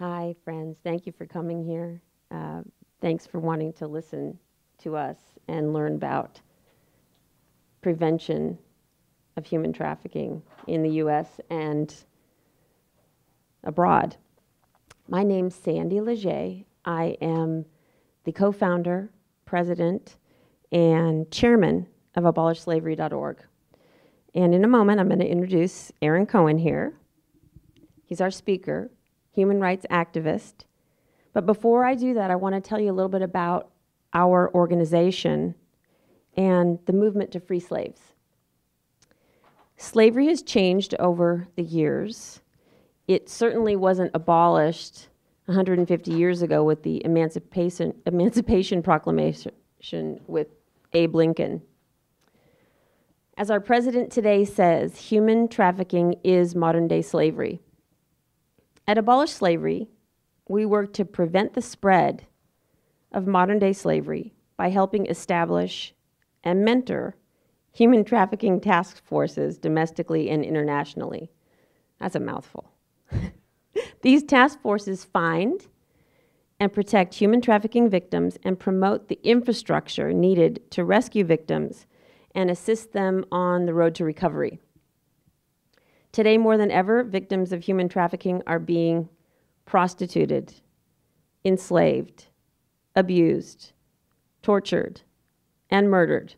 Hi, friends. Thank you for coming here. Uh, thanks for wanting to listen to us and learn about prevention of human trafficking in the U.S. and abroad. My name's Sandy Leger. I am the co founder, president, and chairman of abolishslavery.org. And in a moment, I'm going to introduce Aaron Cohen here. He's our speaker, human rights activist. But before I do that, I want to tell you a little bit about our organization and the movement to free slaves. Slavery has changed over the years. It certainly wasn't abolished 150 years ago with the Emancipation, Emancipation Proclamation with Abe Lincoln. As our president today says, human trafficking is modern day slavery. At Abolish Slavery, we work to prevent the spread of modern day slavery by helping establish and mentor human trafficking task forces domestically and internationally. That's a mouthful. These task forces find and protect human trafficking victims and promote the infrastructure needed to rescue victims and assist them on the road to recovery. Today, more than ever, victims of human trafficking are being prostituted, enslaved, abused, tortured, and murdered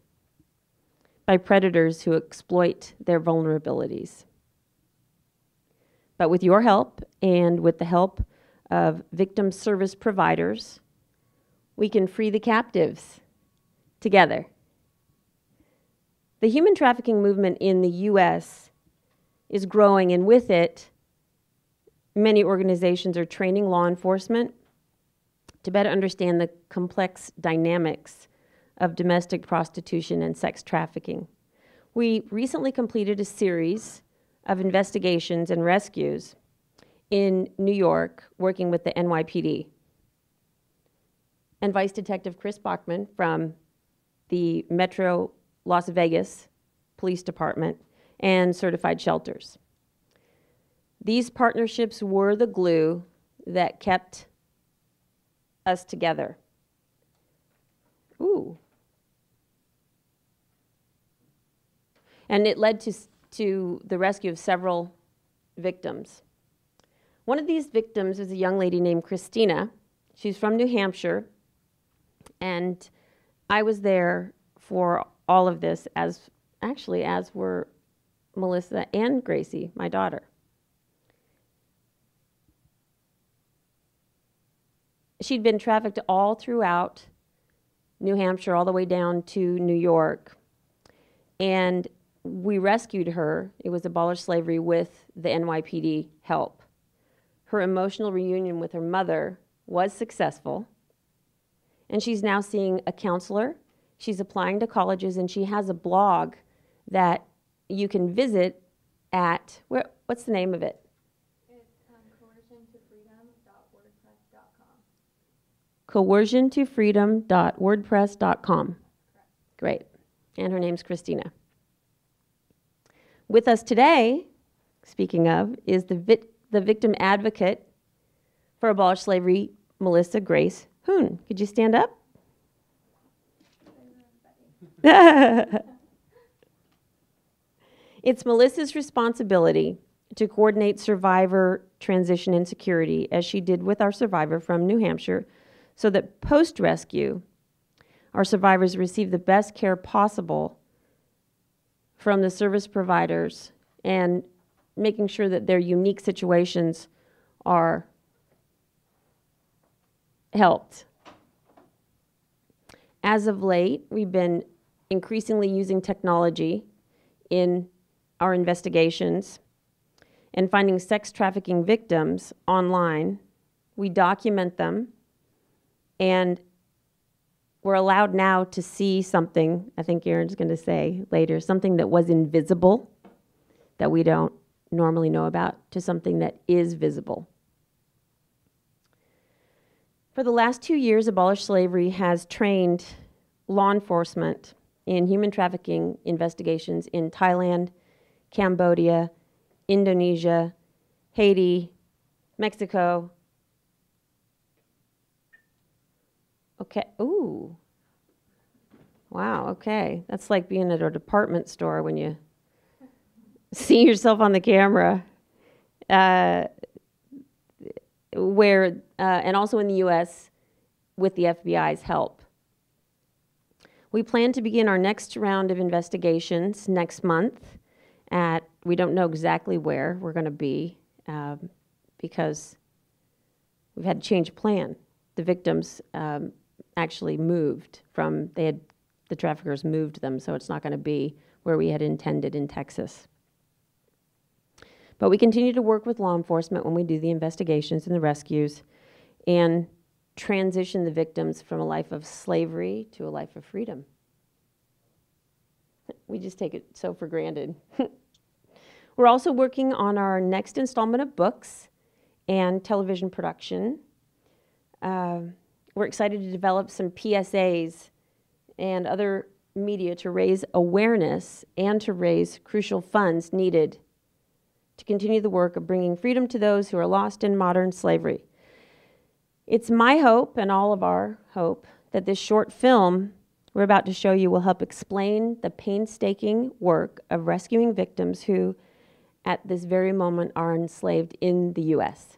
by predators who exploit their vulnerabilities. But with your help and with the help of victim service providers, we can free the captives together. The human trafficking movement in the U.S. is growing, and with it, many organizations are training law enforcement to better understand the complex dynamics of domestic prostitution and sex trafficking. We recently completed a series of investigations and rescues in New York working with the NYPD. And Vice Detective Chris Bachman from the Metro Las Vegas Police Department and Certified Shelters. These partnerships were the glue that kept us together. Ooh. And it led to, to the rescue of several victims. One of these victims is a young lady named Christina. She's from New Hampshire. And I was there for all of this, as actually, as were Melissa and Gracie, my daughter. She'd been trafficked all throughout New Hampshire, all the way down to New York. And we rescued her. It was abolished slavery with the NYPD help. Her emotional reunion with her mother was successful, and she's now seeing a counselor. She's applying to colleges, and she has a blog that you can visit at where, what's the name of it? It's um, coerciontofreedom.wordpress.com. Coerciontofreedom.wordpress.com. Great. And her name's Christina. With us today, speaking of, is the, vit- the victim advocate for abolished slavery, Melissa Grace Hoon. Could you stand up? it's Melissa's responsibility to coordinate survivor transition and security, as she did with our survivor from New Hampshire, so that post rescue, our survivors receive the best care possible from the service providers and making sure that their unique situations are helped. As of late, we've been increasingly using technology in our investigations and finding sex trafficking victims online. We document them and we're allowed now to see something, I think Aaron's going to say later, something that was invisible that we don't normally know about to something that is visible. For the last two years, Abolish Slavery has trained law enforcement in human trafficking investigations in Thailand, Cambodia, Indonesia, Haiti, Mexico. Okay. Ooh. Wow. Okay. That's like being at a department store when you see yourself on the camera. Uh, where, uh, and also in the US with the FBI's help. We plan to begin our next round of investigations next month at, we don't know exactly where we're going to be um, because we've had to change a plan. The victims um, actually moved from, they had, the traffickers moved them, so it's not going to be where we had intended in Texas. But we continue to work with law enforcement when we do the investigations and the rescues and transition the victims from a life of slavery to a life of freedom. We just take it so for granted. We're also working on our next installment of books and television production. Uh, we're excited to develop some PSAs and other media to raise awareness and to raise crucial funds needed to continue the work of bringing freedom to those who are lost in modern slavery. It's my hope and all of our hope that this short film we're about to show you will help explain the painstaking work of rescuing victims who, at this very moment, are enslaved in the U.S.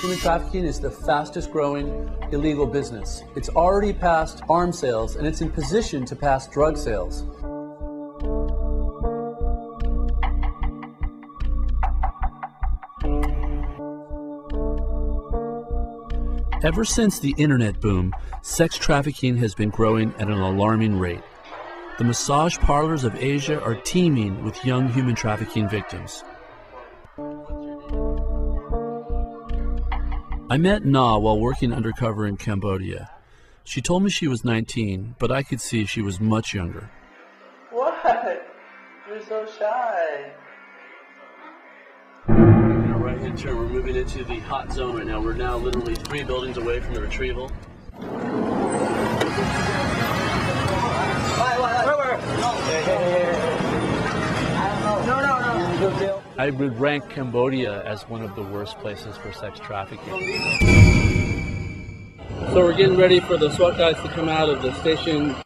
Human trafficking is the fastest growing illegal business. It's already passed arms sales and it's in position to pass drug sales. Ever since the internet boom, sex trafficking has been growing at an alarming rate. The massage parlors of Asia are teeming with young human trafficking victims. I met Na while working undercover in Cambodia. She told me she was 19, but I could see she was much younger. What? You're so shy. Right hand turn, we're moving into the hot zone right now. We're now literally three buildings away from the retrieval. I would rank Cambodia as one of the worst places for sex trafficking. So we're getting ready for the SWAT guys to come out of the station.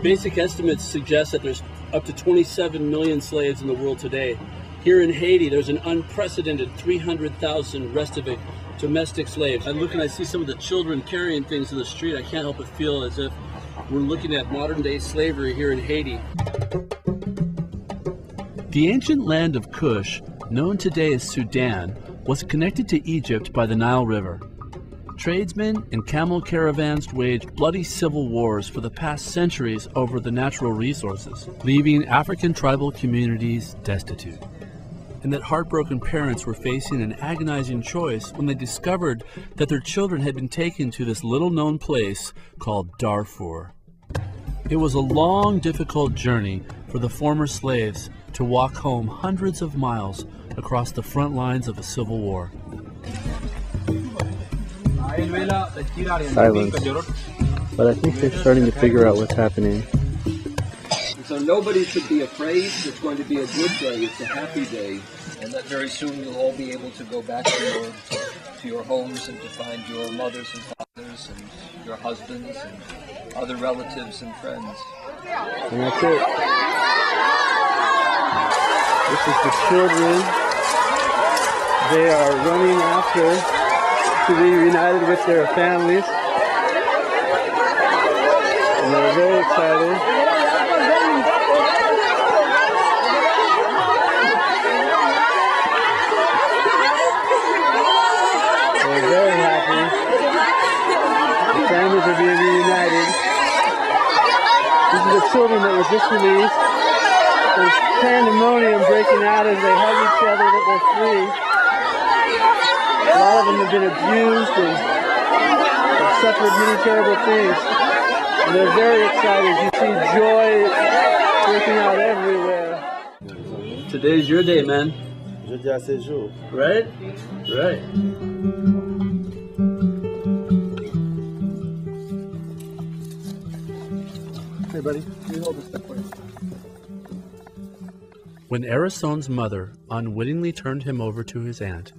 Basic estimates suggest that there's up to 27 million slaves in the world today. Here in Haiti, there's an unprecedented 300,000 Restavek domestic slaves. I look and I see some of the children carrying things in the street. I can't help but feel as if we're looking at modern day slavery here in Haiti. The ancient land of Kush, known today as Sudan, was connected to Egypt by the Nile River. Tradesmen and camel caravans waged bloody civil wars for the past centuries over the natural resources, leaving African tribal communities destitute. And that heartbroken parents were facing an agonizing choice when they discovered that their children had been taken to this little known place called Darfur. It was a long, difficult journey for the former slaves to walk home hundreds of miles across the front lines of a civil war. Silence. But I think they're starting to figure out what's happening. So nobody should be afraid. It's going to be a good day. It's a happy day. And that very soon you'll all be able to go back to your, to your homes and to find your mothers and fathers and your husbands and other relatives and friends. And that's it. This is the children. They are running after to be reunited with their families. And they're very excited. Families are being reunited. These are the children that were just released. There's pandemonium breaking out as they hug each other that they're free. A lot of them have been abused and have suffered many terrible things. And they're very excited. You see joy breaking out everywhere. Today's your day, man. Jeudi à ces jours. Right? Right. Hey, buddy. Let me hold this stuff for you. When Arason's mother unwittingly turned him over to his aunt,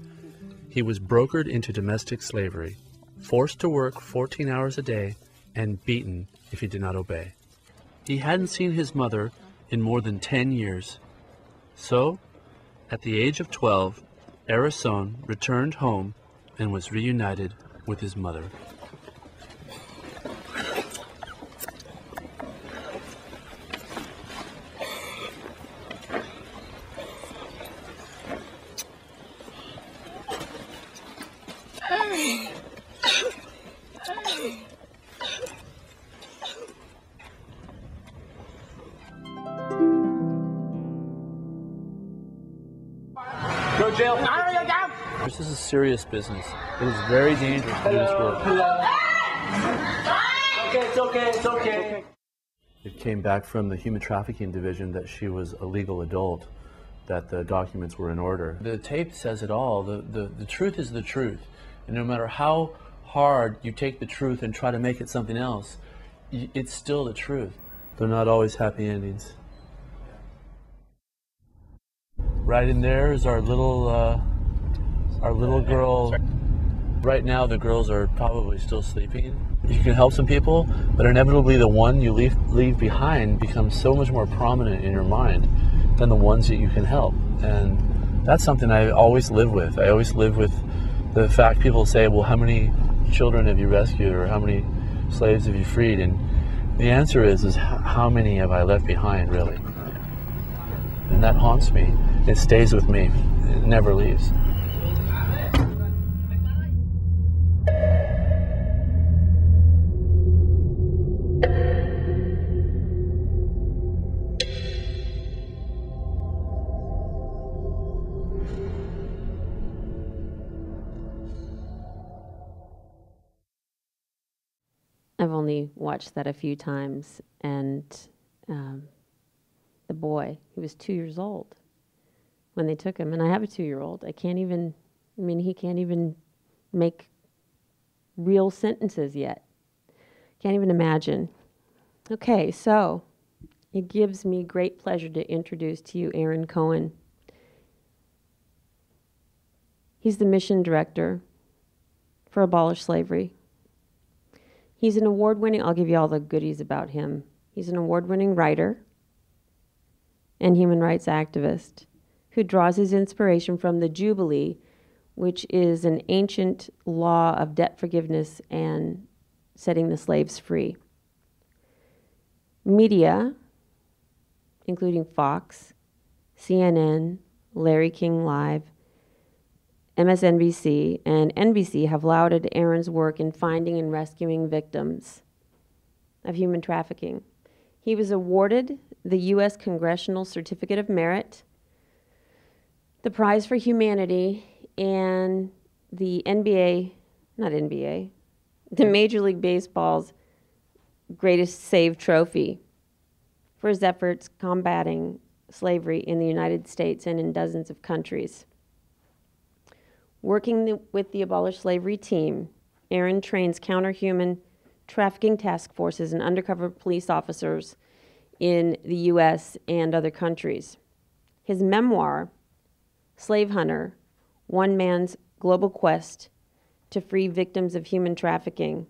he was brokered into domestic slavery, forced to work 14 hours a day, and beaten if he did not obey. He hadn't seen his mother in more than 10 years. So, at the age of 12, Arison returned home and was reunited with his mother. Serious business. It is very dangerous to do this work. Okay, it's okay, it's okay. It came back from the human trafficking division that she was a legal adult, that the documents were in order. The tape says it all. The, the, the truth is the truth. And no matter how hard you take the truth and try to make it something else, it's still the truth. They're not always happy endings. Right in there is our little, uh, our little girl. Right now, the girls are probably still sleeping. You can help some people, but inevitably, the one you leave leave behind becomes so much more prominent in your mind than the ones that you can help. And that's something I always live with. I always live with the fact people say, "Well, how many children have you rescued, or how many slaves have you freed?" And the answer is, is how many have I left behind, really? And that haunts me. It stays with me. It never leaves. Watched that a few times, and um, the boy, he was two years old when they took him, and I have a two-year-old. I can't even, I mean, he can't even make real sentences yet. Can't even imagine. Okay, so it gives me great pleasure to introduce to you Aaron Cohen. He's the mission director for Abolish Slavery. He's an award winning, I'll give you all the goodies about him. He's an award winning writer and human rights activist who draws his inspiration from the Jubilee, which is an ancient law of debt forgiveness and setting the slaves free. Media, including Fox, CNN, Larry King Live, MSNBC, and NBC have lauded Aaron's work in finding and rescuing victims of human trafficking. He was awarded the U.S. Congressional Certificate of Merit, the Prize for Humanity, and the NBA, not NBA, the Major League Baseball's Greatest Save Trophy for his efforts combating slavery in the United States and in dozens of countries. Working the, with the Abolish Slavery team, Aaron trains counterhuman trafficking task forces and undercover police officers in the U.S. and other countries. His memoir, Slave Hunter One Man's Global Quest to Free Victims of Human Trafficking,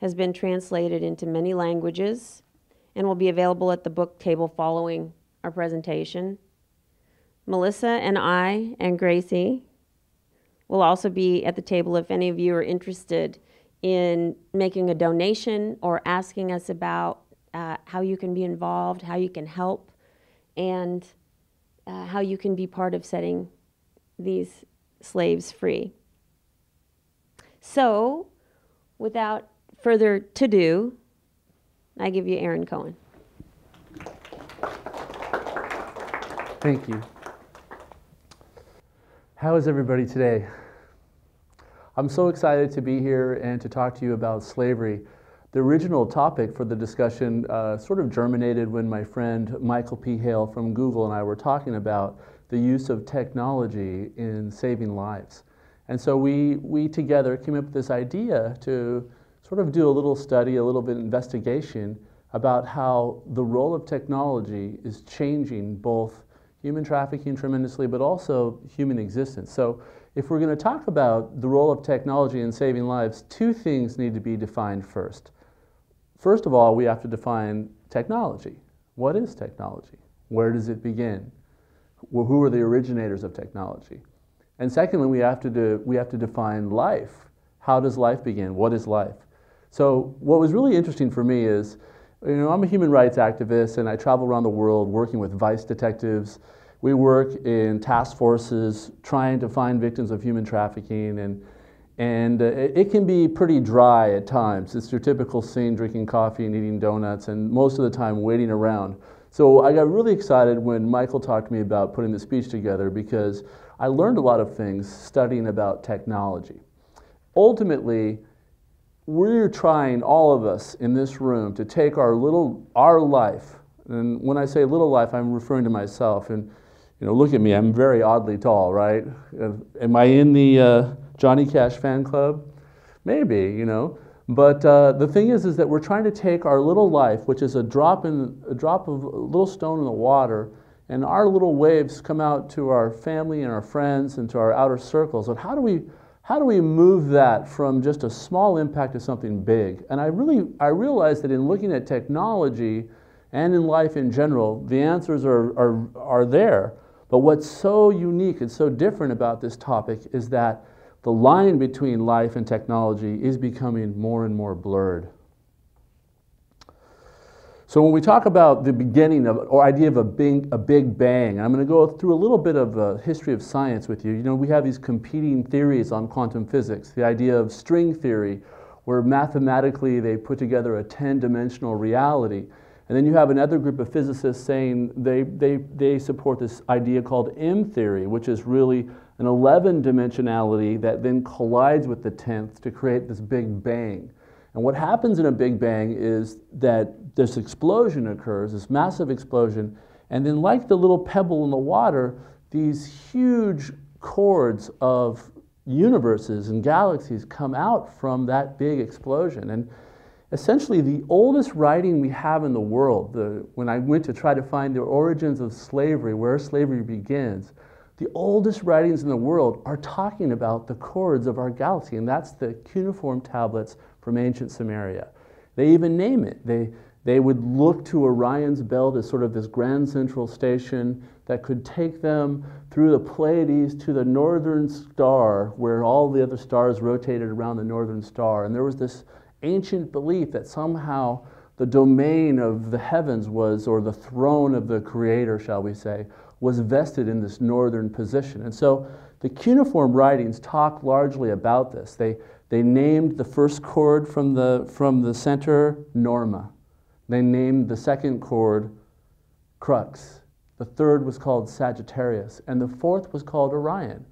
has been translated into many languages and will be available at the book table following our presentation. Melissa and I and Gracie will also be at the table if any of you are interested in making a donation or asking us about uh, how you can be involved, how you can help, and uh, how you can be part of setting these slaves free. So, without further to do, I give you Aaron Cohen. Thank you. How is everybody today? I'm so excited to be here and to talk to you about slavery. The original topic for the discussion uh, sort of germinated when my friend Michael P. Hale from Google and I were talking about the use of technology in saving lives. And so we, we together came up with this idea to sort of do a little study, a little bit investigation about how the role of technology is changing both human trafficking tremendously, but also human existence. So, if we're going to talk about the role of technology in saving lives, two things need to be defined first. First of all, we have to define technology. What is technology? Where does it begin? Who are the originators of technology? And secondly, we have to, do, we have to define life. How does life begin? What is life? So, what was really interesting for me is you know, I'm a human rights activist and I travel around the world working with vice detectives. We work in task forces trying to find victims of human trafficking and and uh, it can be pretty dry at times. It's your typical scene drinking coffee and eating donuts, and most of the time waiting around. So I got really excited when Michael talked to me about putting the speech together because I learned a lot of things studying about technology. Ultimately, we're trying, all of us in this room, to take our little, our life, and when I say little life, I'm referring to myself. And, you know, look at me, I'm very oddly tall, right? Am I in the uh, Johnny Cash fan club? Maybe, you know. But uh, the thing is, is that we're trying to take our little life, which is a drop in a drop of a little stone in the water, and our little waves come out to our family and our friends and to our outer circles. And how do we how do we move that from just a small impact to something big? And I really, I realized that in looking at technology and in life in general, the answers are, are, are there. But what's so unique and so different about this topic is that the line between life and technology is becoming more and more blurred. So when we talk about the beginning of or idea of a big, a big bang, I'm going to go through a little bit of a history of science with you. You know, we have these competing theories on quantum physics. The idea of string theory, where mathematically they put together a 10-dimensional reality. And then you have another group of physicists saying they, they, they support this idea called M theory, which is really an 11 dimensionality that then collides with the 10th to create this big bang. And what happens in a Big Bang is that this explosion occurs, this massive explosion, and then, like the little pebble in the water, these huge cords of universes and galaxies come out from that big explosion. And essentially, the oldest writing we have in the world, the, when I went to try to find the origins of slavery, where slavery begins, the oldest writings in the world are talking about the chords of our galaxy, and that's the cuneiform tablets from ancient Sumeria. They even name it. They, they would look to Orion's belt as sort of this grand central station that could take them through the Pleiades to the northern star, where all the other stars rotated around the northern star. And there was this ancient belief that somehow the domain of the heavens was, or the throne of the Creator, shall we say, was vested in this northern position. And so the cuneiform writings talk largely about this. They, they named the first chord from the, from the center Norma. They named the second chord Crux. The third was called Sagittarius. And the fourth was called Orion.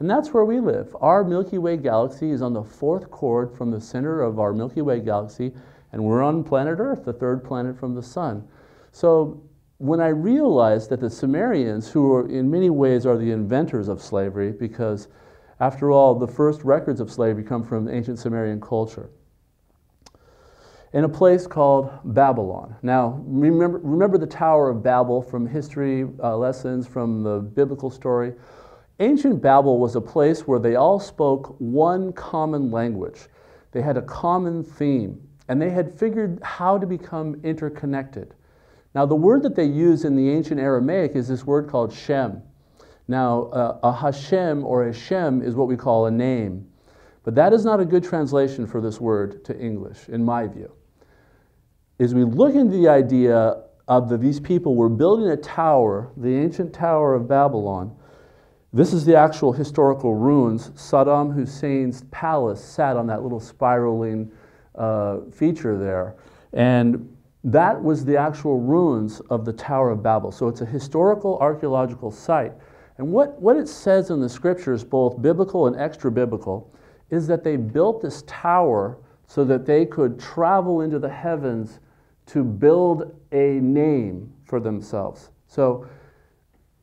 And that's where we live. Our Milky Way galaxy is on the fourth chord from the center of our Milky Way galaxy, and we're on planet Earth, the third planet from the sun. So when I realized that the Sumerians, who are, in many ways are the inventors of slavery, because after all, the first records of slavery come from ancient Sumerian culture. In a place called Babylon. Now, remember, remember the Tower of Babel from history uh, lessons from the biblical story? Ancient Babel was a place where they all spoke one common language. They had a common theme, and they had figured how to become interconnected. Now, the word that they use in the ancient Aramaic is this word called Shem. Now, uh, a Hashem or a Shem is what we call a name. But that is not a good translation for this word to English, in my view. As we look into the idea of the, these people were building a tower, the ancient Tower of Babylon, this is the actual historical ruins. Saddam Hussein's palace sat on that little spiraling uh, feature there. And that was the actual ruins of the Tower of Babel. So it's a historical archaeological site. And what, what it says in the scriptures, both biblical and extra biblical, is that they built this tower so that they could travel into the heavens to build a name for themselves. So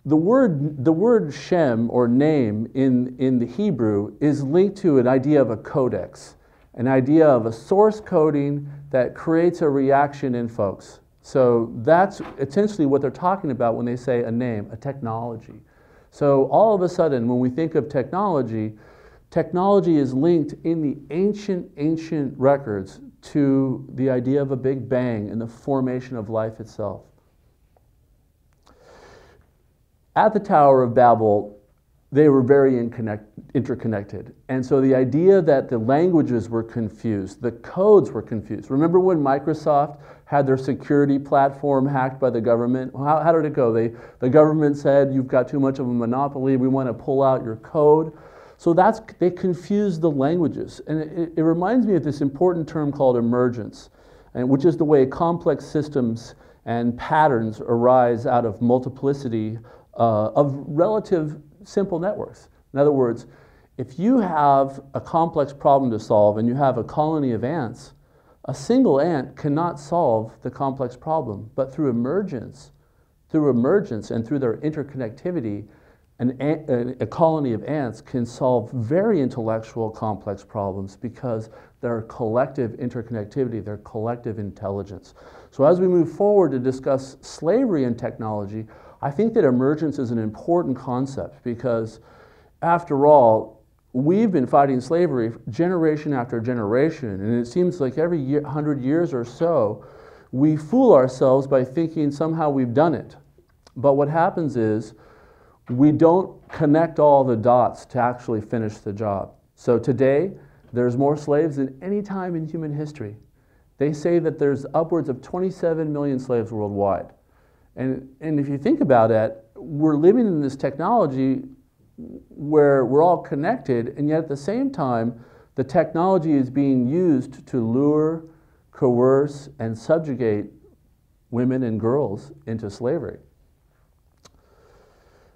the word, the word Shem or name in, in the Hebrew is linked to an idea of a codex. an idea of a source coding that creates a reaction in folks. So that's essentially what they're talking about when they say a name, a technology. So all of a sudden, when we think of technology, technology is linked in the ancient, ancient records to the idea of a big bang and the formation of life itself. At the Tower of Babel, they were very interconnected. And so the idea that the languages were confused, the codes were confused. Remember when Microsoft had their security platform hacked by the government? How, how did it go? They, the government said, You've got too much of a monopoly, we want to pull out your code. So that's, they confused the languages. And it, it reminds me of this important term called emergence, and which is the way complex systems and patterns arise out of multiplicity uh, of relative simple networks. In other words, if you have a complex problem to solve and you have a colony of ants, a single ant cannot solve the complex problem, but through emergence, through emergence and through their interconnectivity, an ant, a colony of ants can solve very intellectual complex problems because their collective interconnectivity, their collective intelligence. So as we move forward to discuss slavery and technology, I think that emergence is an important concept because, after all, we've been fighting slavery generation after generation, and it seems like every year, hundred years or so, we fool ourselves by thinking somehow we've done it. But what happens is we don't connect all the dots to actually finish the job. So today, there's more slaves than any time in human history. They say that there's upwards of 27 million slaves worldwide. And, and if you think about it, we're living in this technology where we're all connected, and yet at the same time, the technology is being used to lure, coerce, and subjugate women and girls into slavery.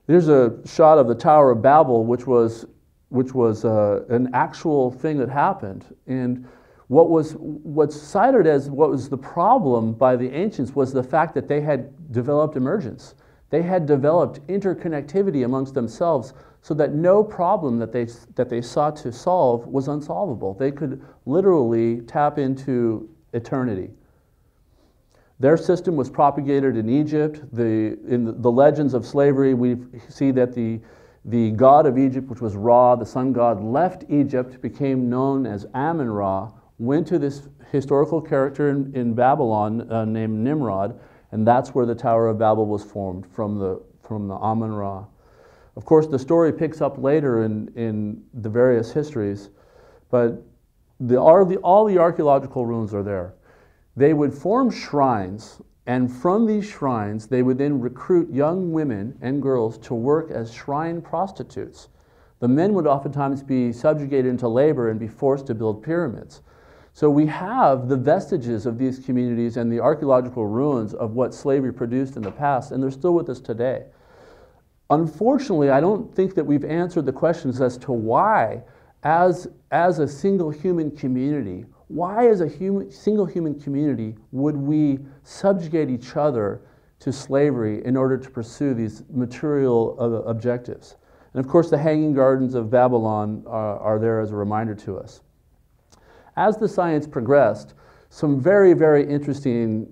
There's a shot of the Tower of Babel, which was, which was uh, an actual thing that happened. And what was what's cited as what was the problem by the ancients was the fact that they had developed emergence. They had developed interconnectivity amongst themselves so that no problem that they, that they sought to solve was unsolvable. They could literally tap into eternity. Their system was propagated in Egypt. The, in the, legends of slavery, we see that the, the god of Egypt, which was Ra, the sun god, left Egypt, became known as Amun Ra, went to this historical character in, in Babylon uh, named Nimrod, and that's where the Tower of Babel was formed from the, from the Amun Ra. Of course, the story picks up later in, in the various histories, but the, all, the, all the archaeological ruins are there. They would form shrines, and from these shrines, they would then recruit young women and girls to work as shrine prostitutes. The men would oftentimes be subjugated into labor and be forced to build pyramids. So we have the vestiges of these communities and the archaeological ruins of what slavery produced in the past, and they're still with us today. Unfortunately, I don't think that we've answered the questions as to why, as, as a single human community, why as a human, single human community would we subjugate each other to slavery in order to pursue these material uh, objectives? And of course, the Hanging Gardens of Babylon are, are there as a reminder to us. As the science progressed, some very, very interesting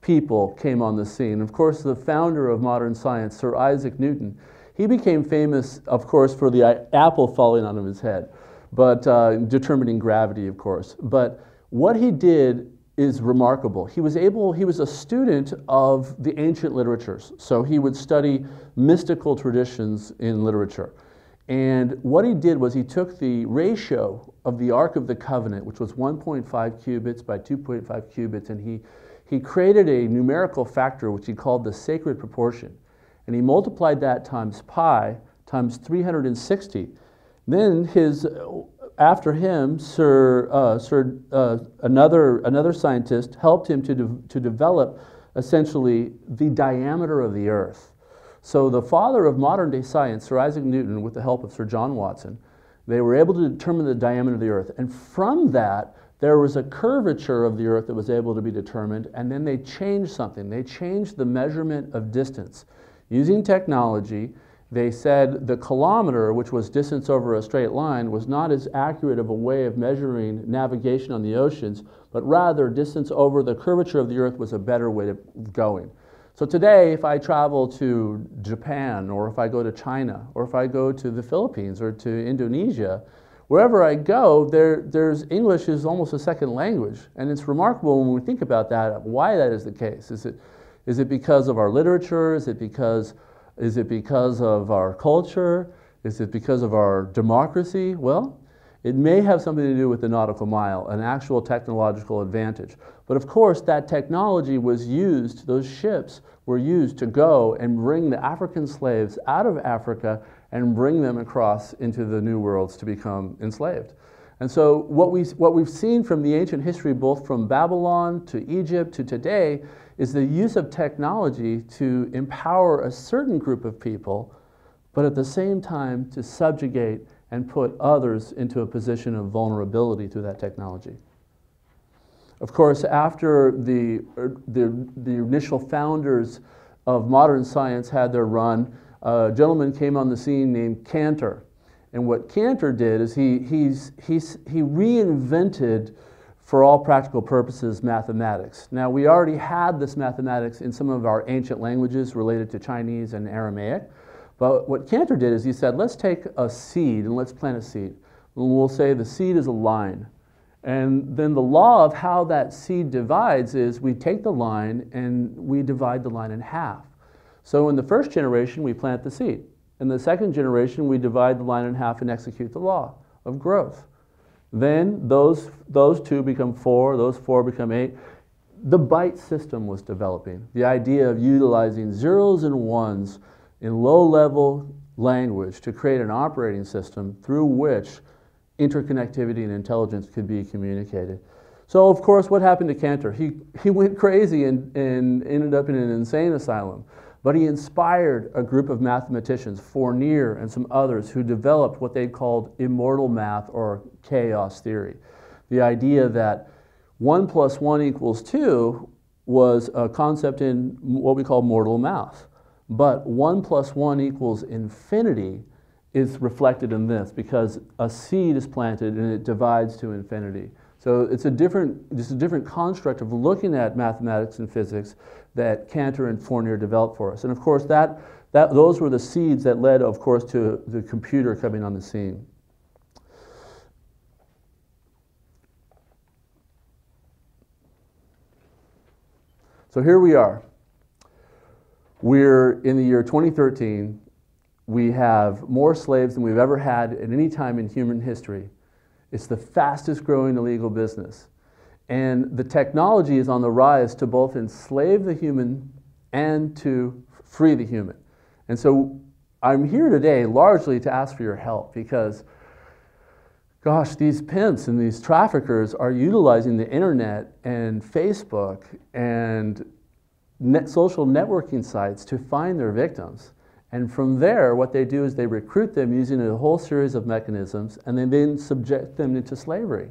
people came on the scene. Of course, the founder of modern science, Sir Isaac Newton, he became famous, of course, for the apple falling out of his head, but uh, determining gravity, of course. But what he did is remarkable. He was able, he was a student of the ancient literatures. So he would study mystical traditions in literature. And what he did was he took the ratio of the Ark of the Covenant, which was 1.5 cubits by 2.5 cubits, and he, he created a numerical factor which he called the sacred proportion. And he multiplied that times pi times 360. Then his, after him, Sir, uh, Sir uh, another, another scientist helped him to, de- to develop essentially the diameter of the Earth. So the father of modern day science, Sir Isaac Newton, with the help of Sir John Watson, they were able to determine the diameter of the Earth. And from that, there was a curvature of the Earth that was able to be determined, and then they changed something. They changed the measurement of distance. Using technology, they said the kilometer, which was distance over a straight line, was not as accurate of a way of measuring navigation on the oceans, but rather distance over the curvature of the earth was a better way of going. So today, if I travel to Japan, or if I go to China, or if I go to the Philippines or to Indonesia, wherever I go, there, there's English is almost a second language. And it's remarkable when we think about that, why that is the case. Is it, is it because of our literature? Is it because, is it because of our culture? Is it because of our democracy? Well, it may have something to do with the nautical mile, an actual technological advantage. But of course, that technology was used, those ships were used to go and bring the African slaves out of Africa and bring them across into the new worlds to become enslaved. And so, what, we, what we've seen from the ancient history, both from Babylon to Egypt to today, is the use of technology to empower a certain group of people, but at the same time to subjugate and put others into a position of vulnerability through that technology. Of course, after the, er, the, the initial founders of modern science had their run, a gentleman came on the scene named Cantor. And what Cantor did is he, he's, he's, he reinvented, for all practical purposes, mathematics. Now, we already had this mathematics in some of our ancient languages related to Chinese and Aramaic, but what Cantor did is he said, let's take a seed and let's plant a seed. And we'll say the seed is a line. And then the law of how that seed divides is we take the line and we divide the line in half. So in the first generation, we plant the seed. In the second generation, we divide the line in half and execute the law of growth. Then those, those two become four, those four become eight. The byte system was developing, the idea of utilizing zeros and ones in low level language to create an operating system through which interconnectivity and intelligence could be communicated. So, of course, what happened to Cantor? He, he went crazy and, and ended up in an insane asylum. But he inspired a group of mathematicians, Fournier and some others, who developed what they called immortal math or chaos theory. The idea that 1 plus 1 equals 2 was a concept in what we call mortal math. But 1 plus 1 equals infinity is reflected in this because a seed is planted and it divides to infinity. So it's a different, it's a different construct of looking at mathematics and physics that Cantor and Fournier developed for us. And of course, that, that, those were the seeds that led, of course, to the computer coming on the scene. So here we are. We're in the year 2013. We have more slaves than we've ever had at any time in human history. It's the fastest growing illegal business. And the technology is on the rise to both enslave the human and to free the human. And so I'm here today largely to ask for your help because, gosh, these pimps and these traffickers are utilizing the internet and Facebook and net social networking sites to find their victims. And from there, what they do is they recruit them using a whole series of mechanisms and they then subject them into slavery.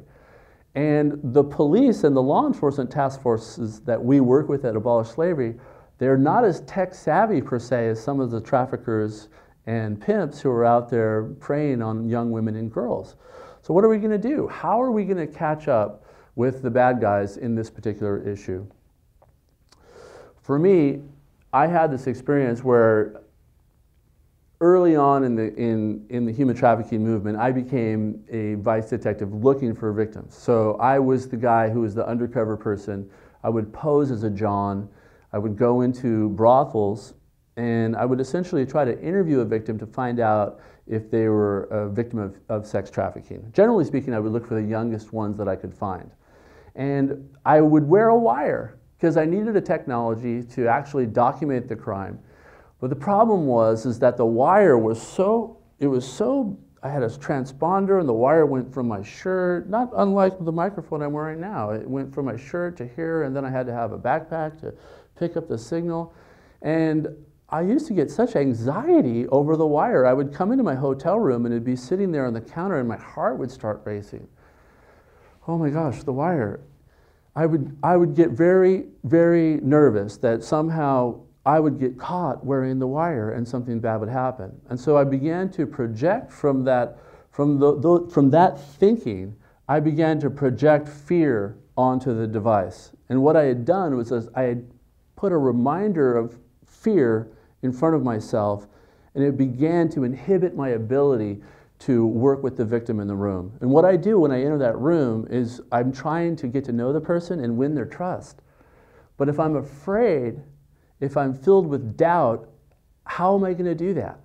And the police and the law enforcement task forces that we work with at Abolish Slavery, they're not as tech savvy per se as some of the traffickers and pimps who are out there preying on young women and girls. So, what are we going to do? How are we going to catch up with the bad guys in this particular issue? For me, I had this experience where early on in the, in, in the human trafficking movement, I became a vice detective looking for victims. So I was the guy who was the undercover person. I would pose as a John. I would go into brothels and I would essentially try to interview a victim to find out if they were a victim of, of sex trafficking. Generally speaking, I would look for the youngest ones that I could find. And I would wear a wire because I needed a technology to actually document the crime. But the problem was is that the wire was so it was so I had a transponder and the wire went from my shirt, not unlike the microphone I'm wearing now. It went from my shirt to here and then I had to have a backpack to pick up the signal. And I used to get such anxiety over the wire. I would come into my hotel room and it'd be sitting there on the counter and my heart would start racing. Oh my gosh, the wire. I would, I would get very, very nervous that somehow I would get caught wearing the wire and something bad would happen. And so I began to project from that, from, the, the, from that thinking, I began to project fear onto the device. And what I had done was I had put a reminder of fear in front of myself, and it began to inhibit my ability to work with the victim in the room. And what I do when I enter that room is I'm trying to get to know the person and win their trust. But if I'm afraid, if I'm filled with doubt, how am I going to do that?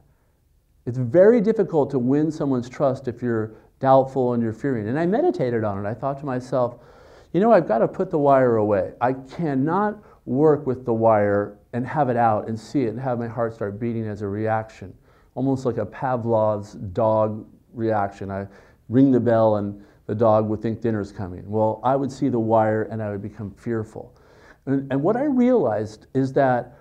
It's very difficult to win someone's trust if you're doubtful and you're fearing. And I meditated on it. I thought to myself, you know, I've got to put the wire away. I cannot work with the wire and have it out and see it and have my heart start beating as a reaction almost like a Pavlov's dog reaction. I ring the bell and the dog would think dinner's coming. Well, I would see the wire and I would become fearful. And, and what I realized is that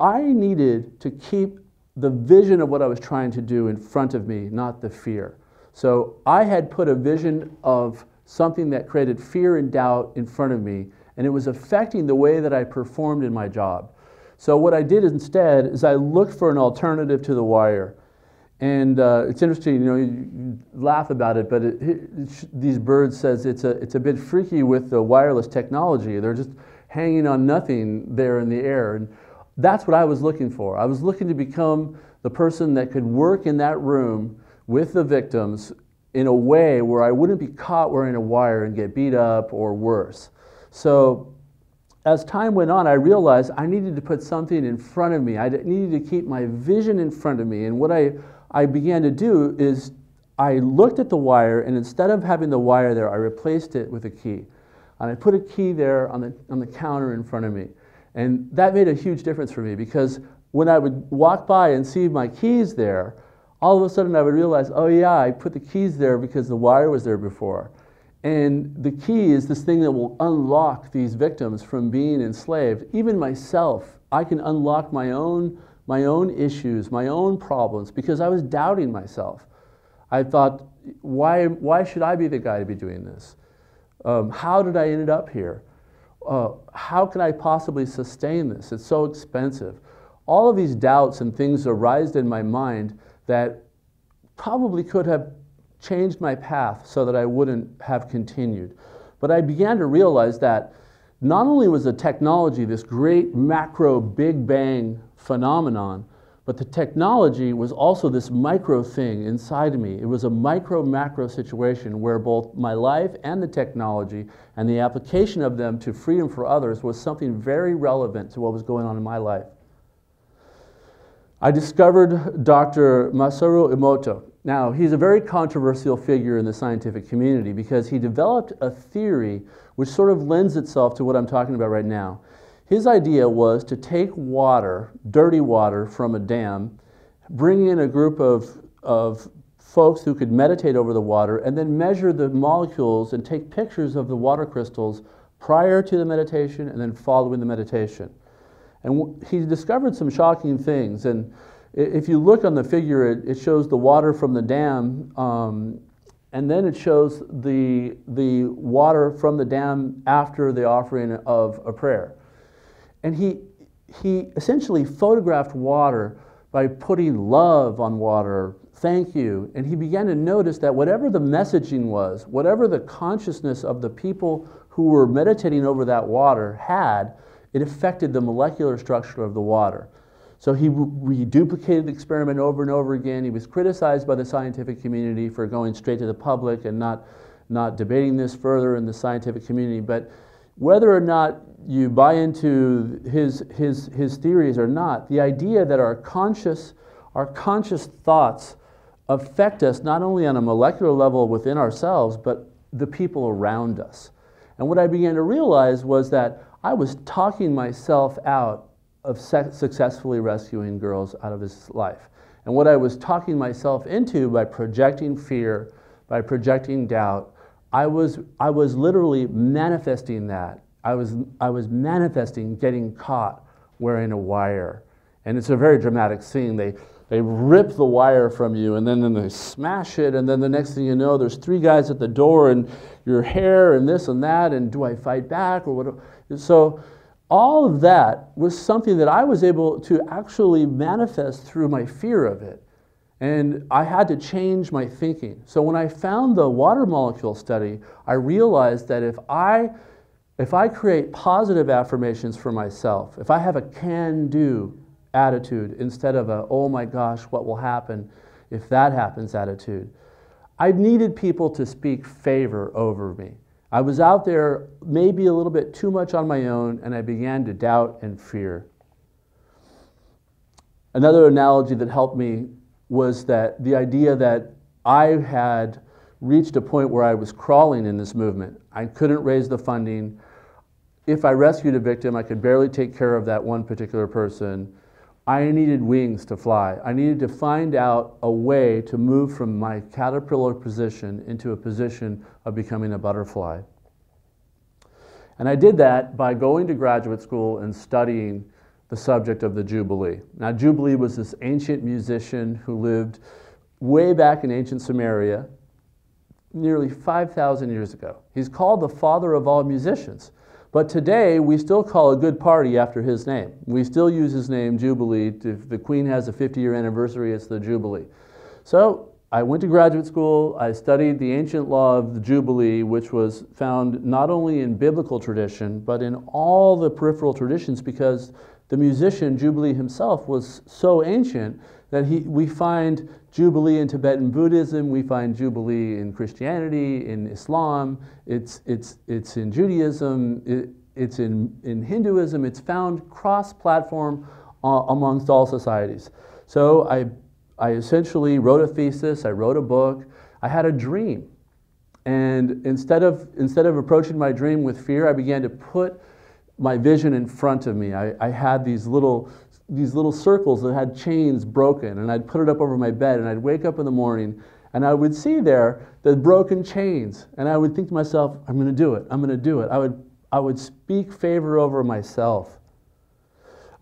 I needed to keep the vision of what I was trying to do in front of me, not the fear. So I had put a vision of something that created fear and doubt in front of me, and it was affecting the way that I performed in my job. So what I did instead is I looked for an alternative to the wire. And uh, it's interesting, you know, you, laugh about it, but it, it, these birds says it's a, it's a bit freaky with the wireless technology. They're just hanging on nothing there in the air. And that's what I was looking for. I was looking to become the person that could work in that room with the victims in a way where I wouldn't be caught wearing a wire and get beat up or worse. So as time went on, I realized I needed to put something in front of me. I needed to keep my vision in front of me. And what I, I began to do is I looked at the wire, and instead of having the wire there, I replaced it with a key. And I put a key there on the, on the counter in front of me. And that made a huge difference for me because when I would walk by and see my keys there, all of a sudden I would realize, oh yeah, I put the keys there because the wire was there before. And the key is this thing that will unlock these victims from being enslaved. Even myself, I can unlock my own, my own issues, my own problems, because I was doubting myself. I thought, why, why should I be the guy to be doing this? Um, how did I end up here? Uh, how can I possibly sustain this? It's so expensive. All of these doubts and things arised in my mind that probably could have changed my path so that I wouldn't have continued. But I began to realize that not only was the technology this great macro Big Bang phenomenon, but the technology was also this micro thing inside of me. It was a micro macro situation where both my life and the technology and the application of them to freedom for others was something very relevant to what was going on in my life. I discovered Dr. Masaru Emoto. Now, he's a very controversial figure in the scientific community because he developed a theory which sort of lends itself to what I'm talking about right now. His idea was to take water, dirty water from a dam, bring in a group of, of folks who could meditate over the water, and then measure the molecules and take pictures of the water crystals prior to the meditation and then following the meditation. And he discovered some shocking things. And if you look on the figure, it, it shows the water from the dam, um, and then it shows the, the water from the dam after the offering of a prayer. And he, he essentially photographed water by putting love on water, thank you. And he began to notice that whatever the messaging was, whatever the consciousness of the people who were meditating over that water had, it affected the molecular structure of the water. So he reduplicated the experiment over and over again. He was criticized by the scientific community for going straight to the public and not, not debating this further in the scientific community. But whether or not you buy into his, his, his theories or not, the idea that our conscious, our conscious thoughts affect us not only on a molecular level within ourselves, but the people around us. And what I began to realize was that I was talking myself out of successfully rescuing girls out of his life. And what I was talking myself into by projecting fear, by projecting doubt, I was, I was literally manifesting that. I was, I was manifesting getting caught wearing a wire. And it's a very dramatic scene. They, they rip the wire from you and then, then they smash it. And then the next thing you know, there's three guys at the door and your hair and this and that. And do I fight back or what? So all of that was something that I was able to actually manifest through my fear of it. And I had to change my thinking. So when I found the water molecule study, I realized that if I if I create positive affirmations for myself, if I have a can do attitude instead of a oh my gosh, what will happen if that happens attitude, I needed people to speak favor over me. I was out there maybe a little bit too much on my own, and I began to doubt and fear. Another analogy that helped me was that the idea that I had reached a point where I was crawling in this movement. I couldn't raise the funding. If I rescued a victim, I could barely take care of that one particular person. I needed wings to fly. I needed to find out a way to move from my caterpillar position into a position of becoming a butterfly. And I did that by going to graduate school and studying the subject of the Jubilee. Now, Jubilee was this ancient musician who lived way back in ancient Sumeria, nearly 5,000 years ago. He's called the father of all musicians. But today, we still call a good party after his name. We still use his name, Jubilee. If the Queen has a 50 year anniversary, it's the Jubilee. So I went to graduate school. I studied the ancient law of the Jubilee, which was found not only in biblical tradition, but in all the peripheral traditions because the musician Jubilee himself was so ancient that he, we find Jubilee in Tibetan Buddhism, we find Jubilee in Christianity, in Islam, it's, it's, it's in Judaism, it, it's in, in Hinduism, it's found cross platform uh, amongst all societies. So I, I essentially wrote a thesis, I wrote a book, I had a dream. And instead of, instead of approaching my dream with fear, I began to put my vision in front of me. I, I had these little, these little circles that had chains broken, and I'd put it up over my bed, and I'd wake up in the morning, and I would see there the broken chains, and I would think to myself, I'm going to do it, I'm going to do it. I would, I would speak favor over myself.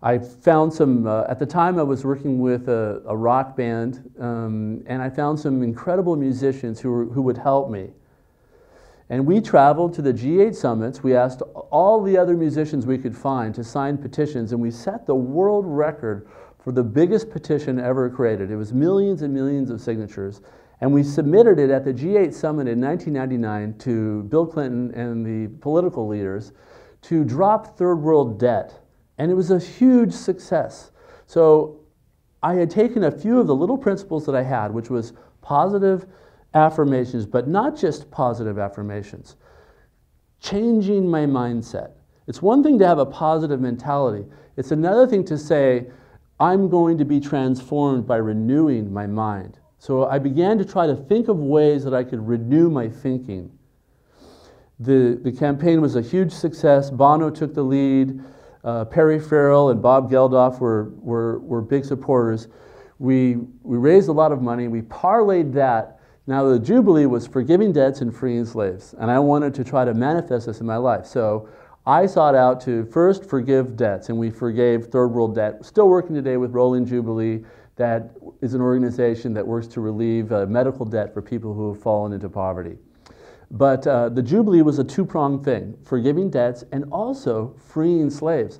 I found some, uh, at the time I was working with a, a rock band, um, and I found some incredible musicians who, were, who would help me. And we traveled to the G8 summits. We asked all the other musicians we could find to sign petitions, and we set the world record for the biggest petition ever created. It was millions and millions of signatures. And we submitted it at the G8 summit in 1999 to Bill Clinton and the political leaders to drop third world debt. And it was a huge success. So I had taken a few of the little principles that I had, which was positive affirmations, but not just positive affirmations. Changing my mindset. It's one thing to have a positive mentality, it's another thing to say, I'm going to be transformed by renewing my mind. So I began to try to think of ways that I could renew my thinking. The, the campaign was a huge success. Bono took the lead. Uh, Perry Farrell and Bob Geldof were, were, were big supporters. We, we raised a lot of money. We parlayed that now, the Jubilee was forgiving debts and freeing slaves, and I wanted to try to manifest this in my life. So I sought out to first forgive debts, and we forgave third world debt. Still working today with Rolling Jubilee, that is an organization that works to relieve uh, medical debt for people who have fallen into poverty. But uh, the Jubilee was a two pronged thing forgiving debts and also freeing slaves.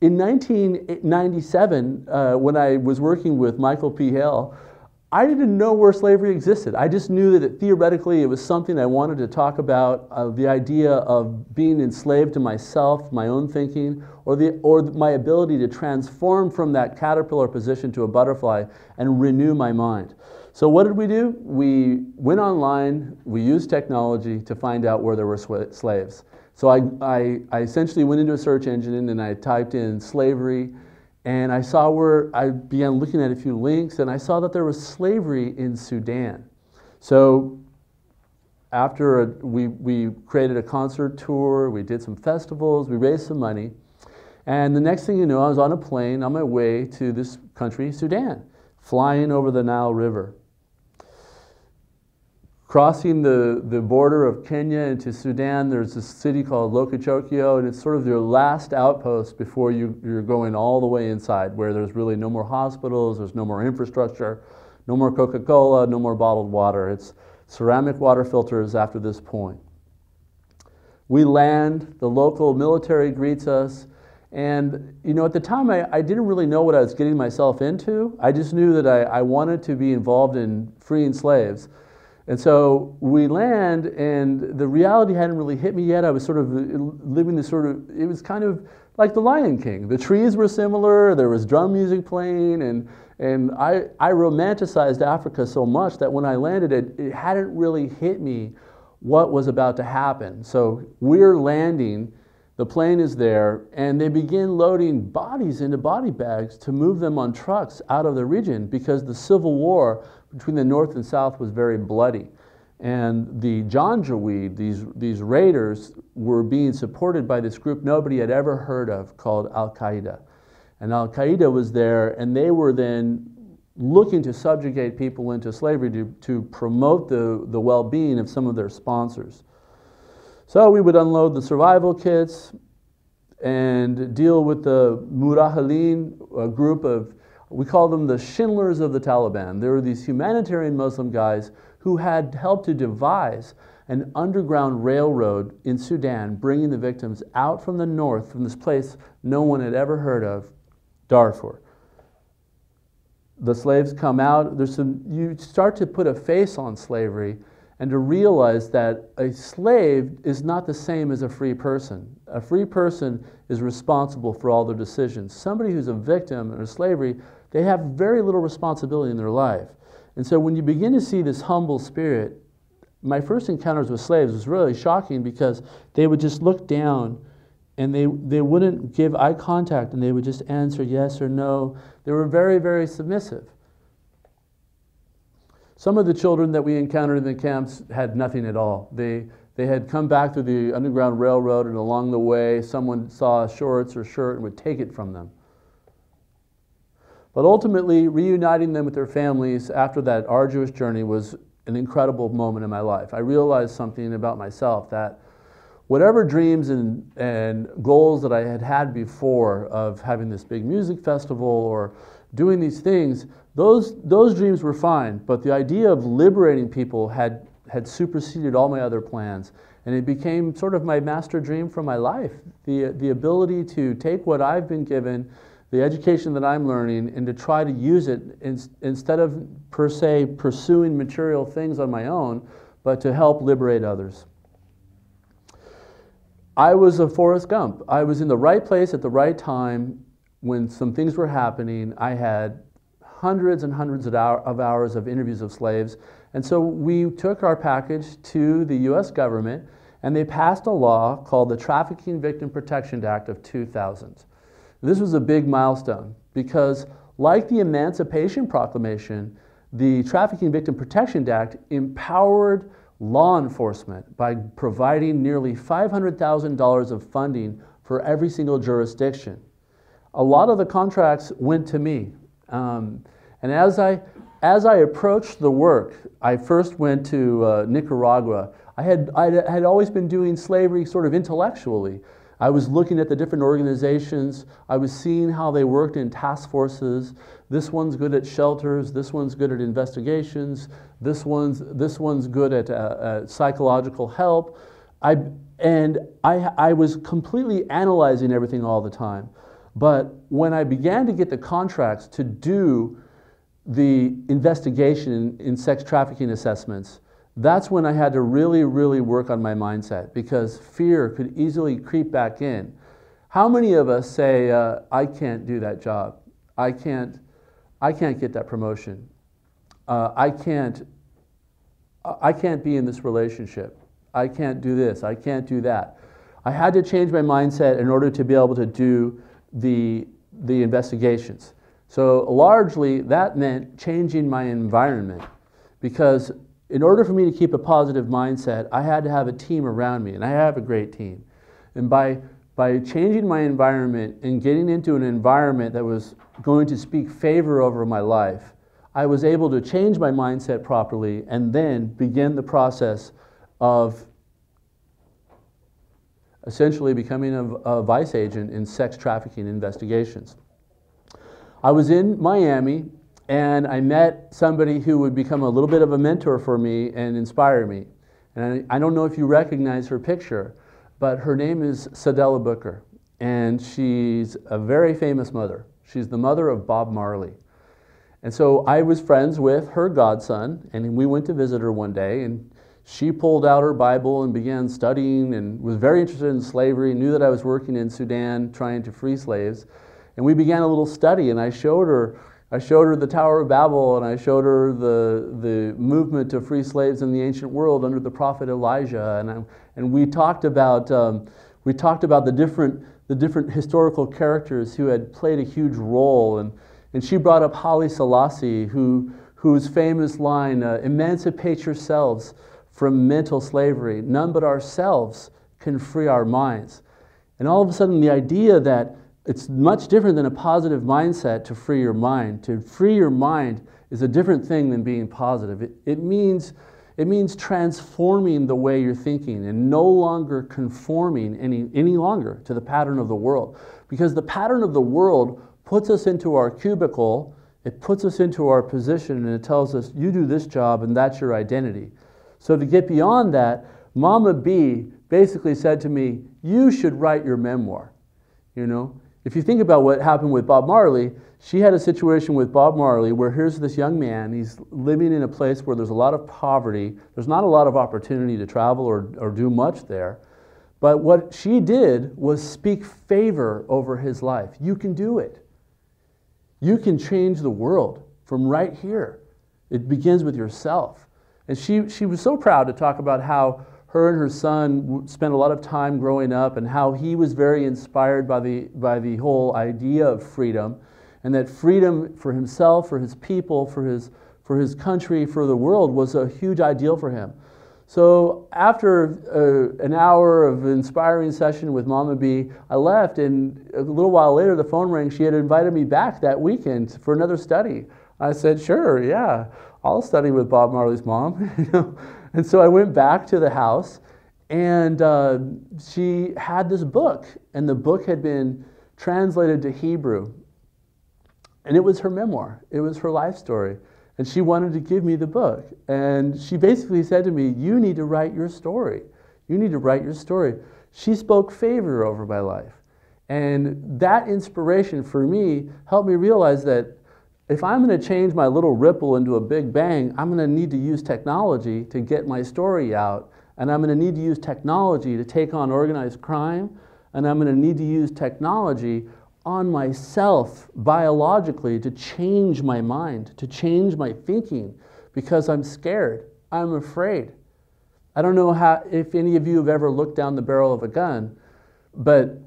In 1997, uh, when I was working with Michael P. Hale, I didn't know where slavery existed. I just knew that it, theoretically it was something I wanted to talk about uh, the idea of being enslaved to myself, my own thinking, or, the, or my ability to transform from that caterpillar position to a butterfly and renew my mind. So, what did we do? We went online, we used technology to find out where there were slaves. So, I, I, I essentially went into a search engine and I typed in slavery and I saw where I began looking at a few links, and I saw that there was slavery in Sudan. So after a, we, we created a concert tour, we did some festivals, we raised some money. And the next thing you know, I was on a plane on my way to this country, Sudan, flying over the Nile River crossing the, the border of Kenya into Sudan, there's a city called Lokichokio, and it's sort of their last outpost before you, you're going all the way inside, where there's really no more hospitals, there's no more infrastructure, no more Coca Cola, no more bottled water. It's ceramic water filters after this point. We land, the local military greets us, And, you know, at the time, I, I didn't really know what I was getting myself into. I just knew that I, I wanted to be involved in freeing slaves. And so we land, and the reality hadn't really hit me yet. I was sort of living this sort of, it was kind of like the Lion King. The trees were similar, there was drum music playing, and, and I, I romanticized Africa so much that when I landed, it, it hadn't really hit me what was about to happen. So we're landing the plane is there, and they begin loading bodies into body bags to move them on trucks out of the region because the civil war between the North and South was very bloody. And the Janjaweed, these, these raiders, were being supported by this group nobody had ever heard of called Al Qaeda. And Al Qaeda was there, and they were then looking to subjugate people into slavery to, to promote the, the well being of some of their sponsors. So we would unload the survival kits and deal with the Murahalin, a group of, we call them the Schindlers of the Taliban. There were these humanitarian Muslim guys who had helped to devise an underground railroad in Sudan, bringing the victims out from the north, from this place no one had ever heard of, Darfur. The slaves come out, there's some, you start to put a face on slavery and to realize that a slave is not the same as a free person. A free person is responsible for all their decisions. Somebody who's a victim of slavery, they have very little responsibility in their life. And so when you begin to see this humble spirit, my first encounters with slaves was really shocking because they would just look down and they, they wouldn't give eye contact and they would just answer yes or no. They were very, very submissive. Some of the children that we encountered in the camps had nothing at all. They, they had come back through the Underground Railroad, and along the way, someone saw shorts or shirt and would take it from them. But ultimately, reuniting them with their families after that arduous journey was an incredible moment in my life. I realized something about myself that whatever dreams and, and goals that I had had before of having this big music festival or doing these things, those, those dreams were fine, but the idea of liberating people had, had superseded all my other plans. And it became sort of my master dream for my life the, the ability to take what I've been given, the education that I'm learning, and to try to use it in, instead of per se pursuing material things on my own, but to help liberate others. I was a Forrest Gump. I was in the right place at the right time when some things were happening. I had hundreds and hundreds of, hour, of hours of interviews of slaves. And so we took our package to the US government and they passed a law called the Trafficking Victim Protection Act of 2000. This was a big milestone because, like the Emancipation Proclamation, the Trafficking Victim Protection Act empowered law enforcement by providing nearly $500,000 of funding for every single jurisdiction. A lot of the contracts went to me. Um, and as I, as I approached the work, I first went to uh, Nicaragua. I had, I had always been doing slavery sort of intellectually. I was looking at the different organizations. I was seeing how they worked in task forces. This one's good at shelters. This one's good at investigations. This one's, this one's good at, uh, at psychological help. I, and I, I was completely analyzing everything all the time. But when I began to get the contracts to do the investigation in, sex trafficking assessments, that's when I had to really, really work on my mindset because fear could easily creep back in. How many of us say, uh, I can't do that job? I can't, I can't get that promotion. Uh, I, can't, I can't be in this relationship. I can't do this. I can't do that. I had to change my mindset in order to be able to do the, the investigations. So largely that meant changing my environment because in order for me to keep a positive mindset, I had to have a team around me, and I have a great team. And by, by changing my environment and getting into an environment that was going to speak favor over my life, I was able to change my mindset properly and then begin the process of essentially becoming a, a vice agent in sex trafficking investigations. I was in Miami and I met somebody who would become a little bit of a mentor for me and inspire me. And I, I don't know if you recognize her picture, but her name is Cedella Booker. and she's a very famous mother. She's the mother of Bob Marley. And so I was friends with her godson, and we went to visit her one day, and she pulled out her Bible and began studying and was very interested in slavery, knew that I was working in Sudan trying to free slaves. And we began a little study, and I showed her. I showed her the Tower of Babel, and I showed her the, the movement to free slaves in the ancient world under the prophet Elijah, and, I, and we talked about um, we talked about the different the different historical characters who had played a huge role, and and she brought up Haile Selassie, who whose famous line, uh, "Emancipate yourselves from mental slavery. None but ourselves can free our minds." And all of a sudden, the idea that it's much different than a positive mindset to free your mind. To free your mind is a different thing than being positive. It, it, means, it means transforming the way you're thinking and no longer conforming any, any longer to the pattern of the world. Because the pattern of the world puts us into our cubicle, it puts us into our position, and it tells us, you do this job and that's your identity. So to get beyond that, Mama B basically said to me, You should write your memoir. You know, if you think about what happened with Bob Marley, she had a situation with Bob Marley where here's this young man, he's living in a place where there's a lot of poverty, there's not a lot of opportunity to travel or, or do much there. But what she did was speak favor over his life. You can do it. You can change the world from right here. It begins with yourself. And she, she was so proud to talk about how her and her son spent a lot of time growing up and how he was very inspired by the, by the whole idea of freedom and that freedom for himself, for his people, for his, for his country, for the world was a huge ideal for him. So after uh, an hour of inspiring session with Mama B, I left, and a little while later the phone rang. She had invited me back that weekend for another study. I said, "Sure, yeah, I'll study with Bob Marley's mom." And so I went back to the house, and uh, she had this book, and the book had been translated to Hebrew. And it was her memoir, it was her life story. And she wanted to give me the book. And she basically said to me, You need to write your story. You need to write your story. She spoke favor over my life. And that inspiration for me helped me realize that if I'm going to change my little ripple into a big bang, I'm going to need to use technology to get my story out. And I'm going to need to use technology to take on organized crime. And I'm going to need to use technology on myself biologically to change my mind, to change my thinking, because I'm scared. I'm afraid. I don't know how, if any of you have ever looked down the barrel of a gun, but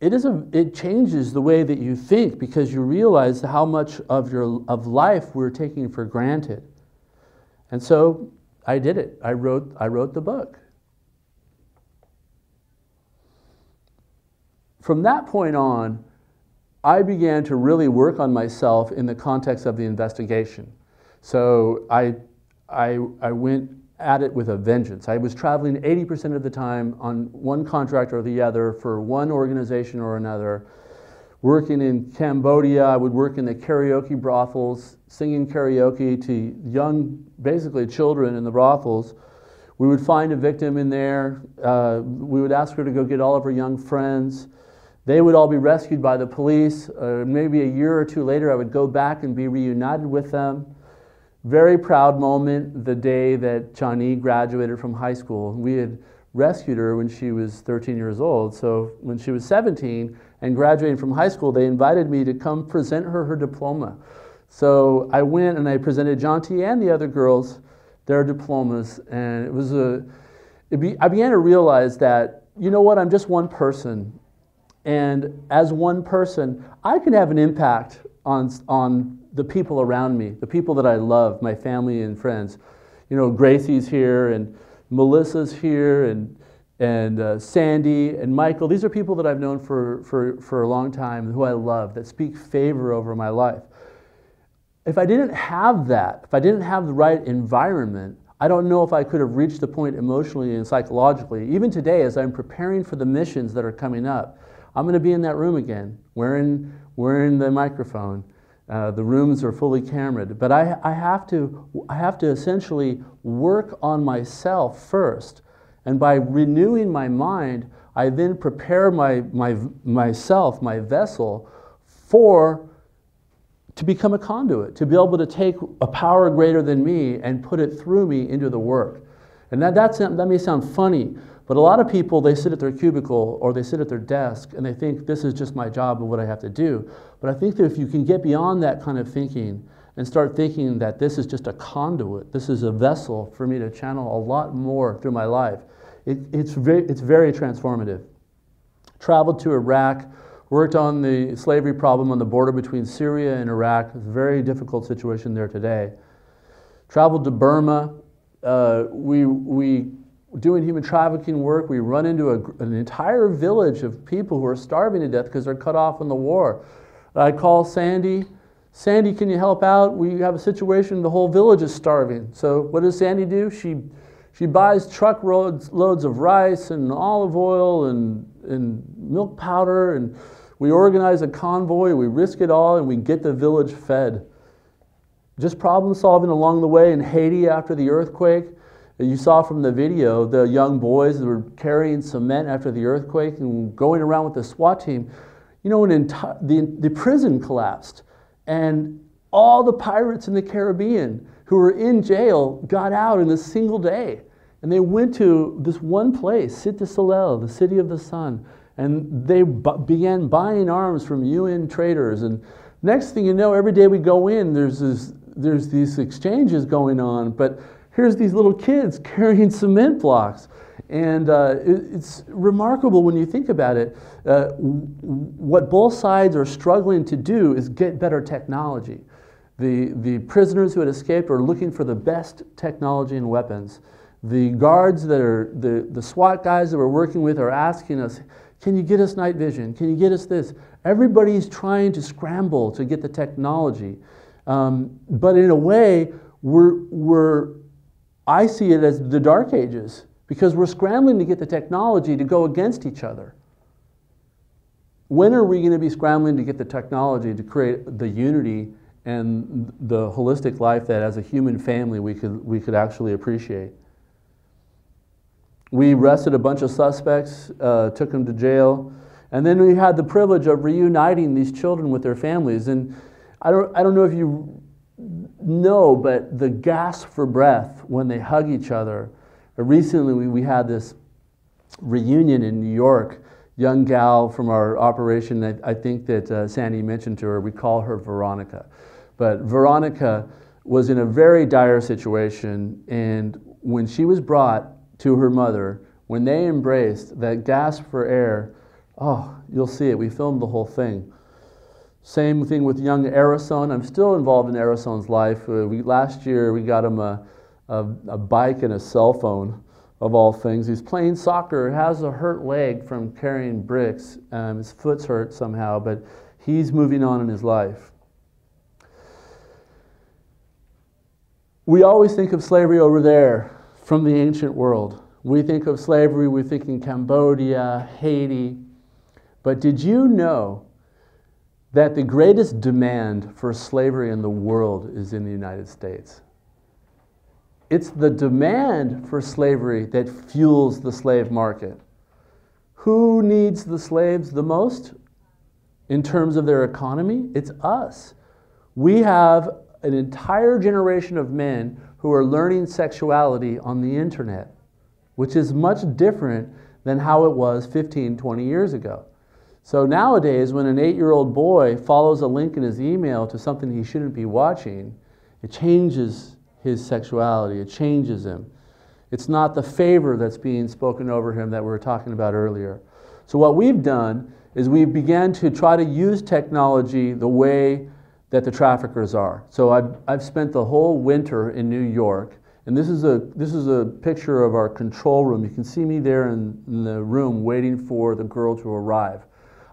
it, is a, it changes the way that you think because you realize how much of your of life we're taking for granted. And so I did it. I wrote, I wrote the book. From that point on, I began to really work on myself in the context of the investigation. So I, I, I went at it with a vengeance. I was traveling 80% of the time on one contract or the other for one organization or another. Working in Cambodia, I would work in the karaoke brothels, singing karaoke to young, basically children in the brothels. We would find a victim in there. Uh, we would ask her to go get all of her young friends. They would all be rescued by the police. Uh, maybe a year or two later, I would go back and be reunited with them. Very proud moment the day that Chani graduated from high school. We had rescued her when she was 13 years old. So when she was 17 and graduating from high school, they invited me to come present her her diploma. So I went and I presented Jonty and the other girls their diplomas, and it was a. It be, I began to realize that you know what, I'm just one person, and as one person, I can have an impact on on the people around me, the people that I love, my family and friends. You know, Gracie's here and Melissa's here and, and uh, Sandy and Michael. These are people that I've known for, for, for a long time who I love, that speak favor over my life. If I didn't have that, if I didn't have the right environment, I don't know if I could have reached the point emotionally and psychologically. Even today, as I'm preparing for the missions that are coming up, I'm going to be in that room again, wearing, wearing the microphone uh, the rooms are fully cameraed. But I, I, have to, I have to essentially work on myself first. And by renewing my mind, I then prepare my, my, myself, my vessel, for to become a conduit, to be able to take a power greater than me and put it through me into the work. And that, that's, that may sound funny, but a lot of people, they sit at their cubicle or they sit at their desk and they think this is just my job and what I have to do. But I think that if you can get beyond that kind of thinking and start thinking that this is just a conduit, this is a vessel for me to channel a lot more through my life, it, it's, very, it's very transformative. Traveled to Iraq, worked on the slavery problem on the border between Syria and Iraq. It's a very difficult situation there today. Traveled to Burma. Uh, we, we doing human trafficking work. We run into a, an entire village of people who are starving to death because they're cut off in the war. I call Sandy. Sandy, can you help out? We have a situation, the whole village is starving. So what does Sandy do? She, she buys truck loads, loads of rice and olive oil and, and milk powder and we organize a convoy, we risk it all, and we get the village fed. Just problem solving along the way in Haiti after the earthquake. You saw from the video the young boys that were carrying cement after the earthquake and going around with the SWAT team. You know, when enti- the, the prison collapsed, and all the pirates in the Caribbean who were in jail got out in a single day. And they went to this one place, Cité Soleil, the city of the sun, and they began buying arms from UN traders. And next thing you know, every day we go in, there's, this, there's these exchanges going on. But here's these little kids carrying cement blocks. And uh, it, it's remarkable when you think about it. Uh, what both sides are struggling to do is get better technology. The, the prisoners who had escaped are looking for the best technology and weapons. The guards that are, the, the SWAT guys that we're working with are asking us, can you get us night vision? Can you get us this? Everybody's trying to scramble to get the technology. Um, but in a way, we're, we're, I see it as the dark ages because we're scrambling to get the technology to go against each other. When are we going to be scrambling to get the technology to create the unity and the holistic life that as a human family we could, we could actually appreciate? We arrested a bunch of suspects, uh, took them to jail, and then we had the privilege of reuniting these children with their families. And I don't, I don't know if you know, but the gasp for breath when they hug each other. Recently, we, we had this reunion in New York. Young gal from our operation, I, I think that uh, Sandy mentioned to her, we call her Veronica. But Veronica was in a very dire situation, and when she was brought to her mother, when they embraced, that gasp for air, oh, you'll see it. We filmed the whole thing. Same thing with young Arison. I'm still involved in Arison's life. Uh, we, last year, we got him a, a, a, bike and a cell phone, of all things. He's playing soccer, has a hurt leg from carrying bricks. Um, his foot's hurt somehow, but he's moving on in his life. We always think of slavery over there from the ancient world. We think of slavery, we think in Cambodia, Haiti. But did you know that the greatest demand for slavery in the world is in the United States? It's the demand for slavery that fuels the slave market. Who needs the slaves the most in terms of their economy? It's us. We have an entire generation of men who are learning sexuality on the internet, which is much different than how it was 15, 20 years ago. So nowadays, when an eight year old boy follows a link in his email to something he shouldn't be watching, it changes his sexuality, it changes him. It's not the favor that's being spoken over him that we were talking about earlier. So, what we've done is we've began to try to use technology the way that the traffickers are. So I've, I've spent the whole winter in New York, and this is a, this is a picture of our control room. You can see me there in, in the room waiting for the girl to arrive.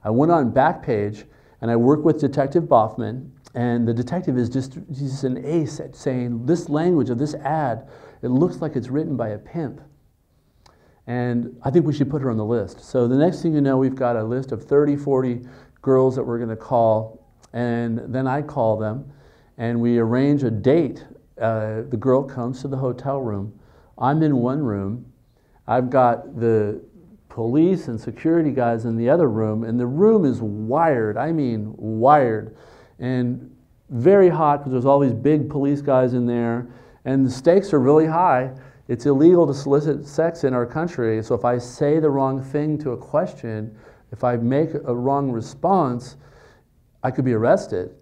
I went on Backpage, and I worked with Detective Boffman, and the detective is just he's an ace at saying this language of this ad, it looks like it's written by a pimp. And I think we should put her on the list. So the next thing you know, we've got a list of 30, 40 girls that we're going to call and then I call them and we arrange a date. Uh, the girl comes to the hotel room. I'm in one room. I've got the police and security guys in the other room, and the room is wired. I mean, wired. And very hot because there's all these big police guys in there, and the stakes are really high. It's illegal to solicit sex in our country, so if I say the wrong thing to a question, if I make a wrong response, I could be arrested,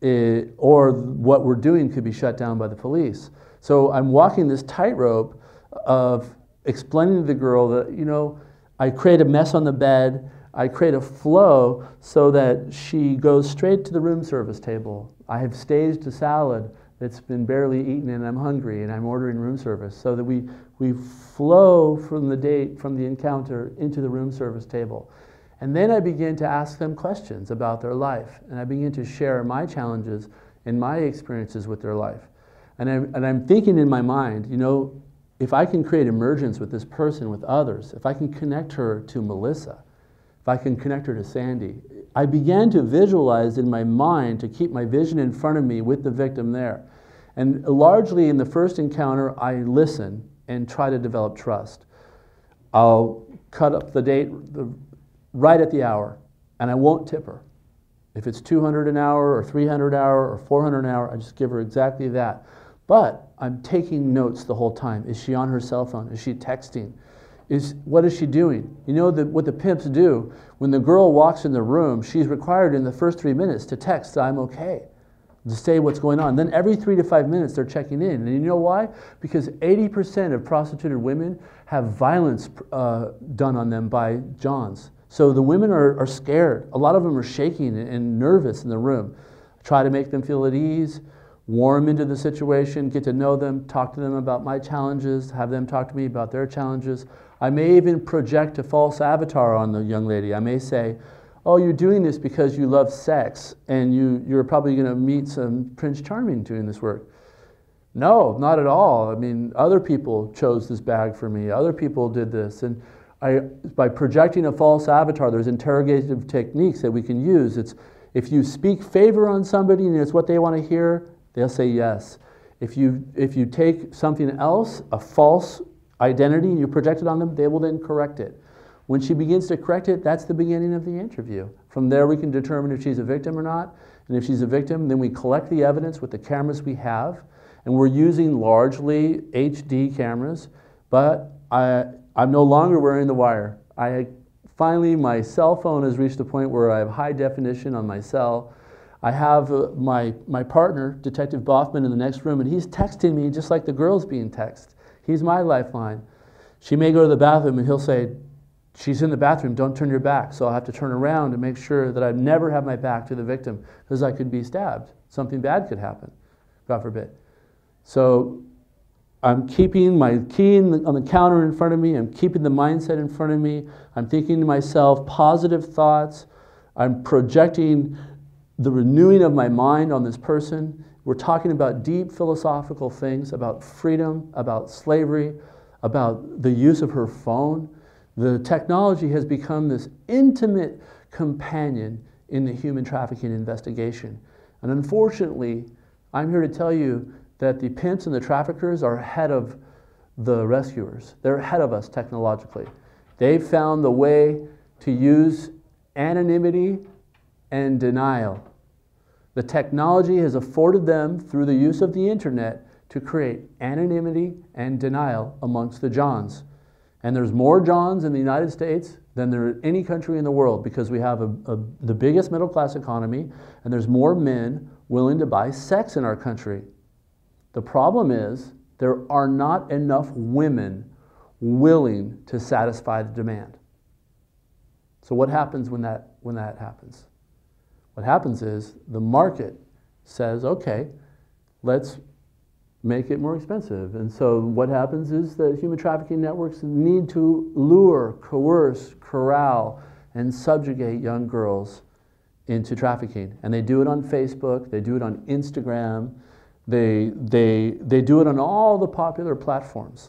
it, or what we're doing could be shut down by the police. So I'm walking this tightrope of explaining to the girl that, you know, I create a mess on the bed, I create a flow so that she goes straight to the room service table. I have staged a salad that's been barely eaten and I'm hungry and I'm ordering room service so that we, we flow from the date, from the encounter into the room service table. And then I begin to ask them questions about their life and I begin to share my challenges and my experiences with their life. And I'm, and I'm thinking in my mind, you know, if I can create emergence with this person, with others, if I can connect her to Melissa, if I can connect her to Sandy, I began to visualize in my mind to keep my vision in front of me with the victim there. And largely in the first encounter, I listen and try to develop trust. I'll cut up the date right at the hour, and I won't tip her. If it's 200 an hour or 300 an hour or 400 an hour, I just give her exactly that. But I'm taking notes the whole time. Is she on her cell phone? Is she texting? Is what is she doing? You know the, what the pimps do when the girl walks in the room. She's required in the first three minutes to text, "I'm okay," to say what's going on. Then every three to five minutes they're checking in, and you know why? Because 80% of prostituted women have violence uh, done on them by Johns. So the women are, are scared. A lot of them are shaking and nervous in the room. Try to make them feel at ease warm into the situation, get to know them, talk to them about my challenges, have them talk to me about their challenges. I may even project a false avatar on the young lady. I may say, oh, you're doing this because you love sex and you, you're probably going to meet some Prince Charming doing this work. No, not at all. I mean, other people chose this bag for me. Other people did this. And I, by projecting a false avatar, there's interrogative techniques that we can use. It's if you speak favor on somebody and it's what they want to hear, They'll say yes. If you, if you take something else, a false identity, and you project it on them, they will then correct it. When she begins to correct it, that's the beginning of the interview. From there, we can determine if she's a victim or not. And if she's a victim, then we collect the evidence with the cameras we have. And we're using largely HD cameras, but I, I'm no longer wearing the wire. I finally, my cell phone has reached a point where I have high definition on my cell I have uh, my, my partner, Detective Boffman, in the next room, and he's texting me just like the girl's being texted. He's my lifeline. She may go to the bathroom, and he'll say, She's in the bathroom, don't turn your back. So I'll have to turn around and make sure that I never have my back to the victim because I could be stabbed. Something bad could happen, God forbid. So I'm keeping my key on the counter in front of me. I'm keeping the mindset in front of me. I'm thinking to myself positive thoughts. I'm projecting the renewing of my mind on this person. We're talking about deep philosophical things about freedom, about slavery, about the use of her phone. The technology has become this intimate companion in the human trafficking investigation. And unfortunately, I'm here to tell you that the pimps and the traffickers are ahead of the rescuers. They're ahead of us technologically. They've found the way to use anonymity and denial the technology has afforded them, through the use of the internet, to create anonymity and denial amongst the Johns. And there's more Johns in the United States than there in any country in the world because we have a, a, the biggest middle class economy and there's more men willing to buy sex in our country. The problem is there are not enough women willing to satisfy the demand. So what happens when that, when that happens? What happens is the market says, okay, let's make it more expensive. And so what happens is that human trafficking networks need to lure, coerce, corral, and subjugate young girls into trafficking. And they do it on Facebook, they do it on Instagram, they, they, they do it on all the popular platforms.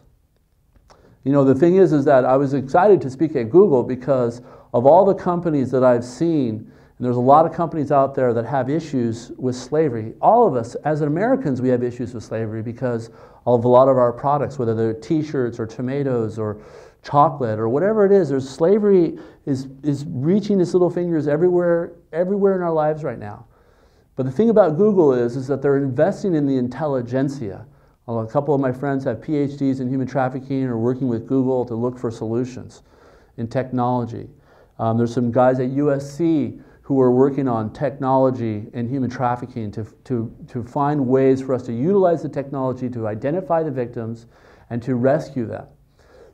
You know, the thing is, is that I was excited to speak at Google because of all the companies that I've seen and there's a lot of companies out there that have issues with slavery. All of us, as Americans, we have issues with slavery because of a lot of our products, whether they're t shirts or tomatoes or chocolate or whatever it is. There's slavery is, is reaching its little fingers everywhere, everywhere in our lives right now. But the thing about Google is, is that they're investing in the intelligentsia. A couple of my friends have PhDs in human trafficking or working with Google to look for solutions in technology. Um, there's some guys at USC who are working on technology and human trafficking to, to, to find ways for us to utilize the technology to identify the victims and to rescue them.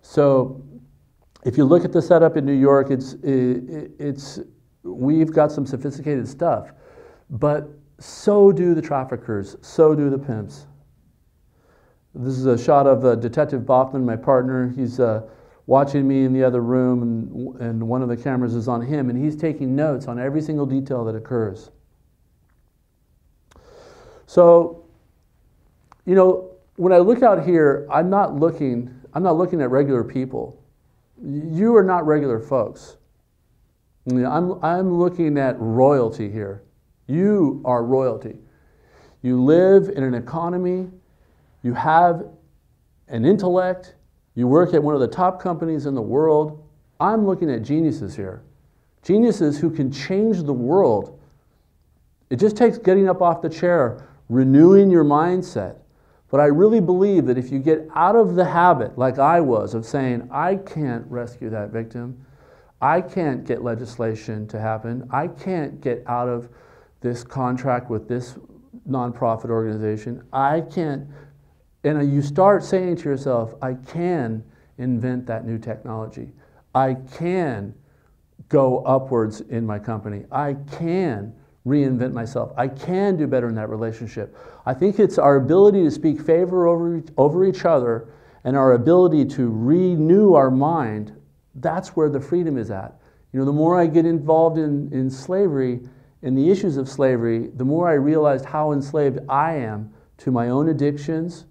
So if you look at the setup in New York, it's, it, it's, we've got some sophisticated stuff, but so do the traffickers, so do the pimps. This is a shot of uh, Detective Bachman, my partner. He's uh, watching me in the other room, and, and one of the cameras is on him, and he's taking notes on every single detail that occurs. So, you know, when I look out here, I'm not looking, I'm not looking at regular people. You are not regular folks. I'm, I'm looking at royalty here. You are royalty. You live in an economy, you have an intellect, you work at one of the top companies in the world. I'm looking at geniuses here. Geniuses who can change the world. It just takes getting up off the chair, renewing your mindset. But I really believe that if you get out of the habit, like I was, of saying, I can't rescue that victim, I can't get legislation to happen, I can't get out of this contract with this nonprofit organization, I can't and uh, you start saying to yourself, I can invent that new technology. I can go upwards in my company. I can reinvent myself. I can do better in that relationship. I think it's our ability to speak favor over, over each other and our ability to renew our mind. That's where the freedom is at. You know, the more I get involved in, in slavery, in the issues of slavery, the more I realized how enslaved I am to my own addictions,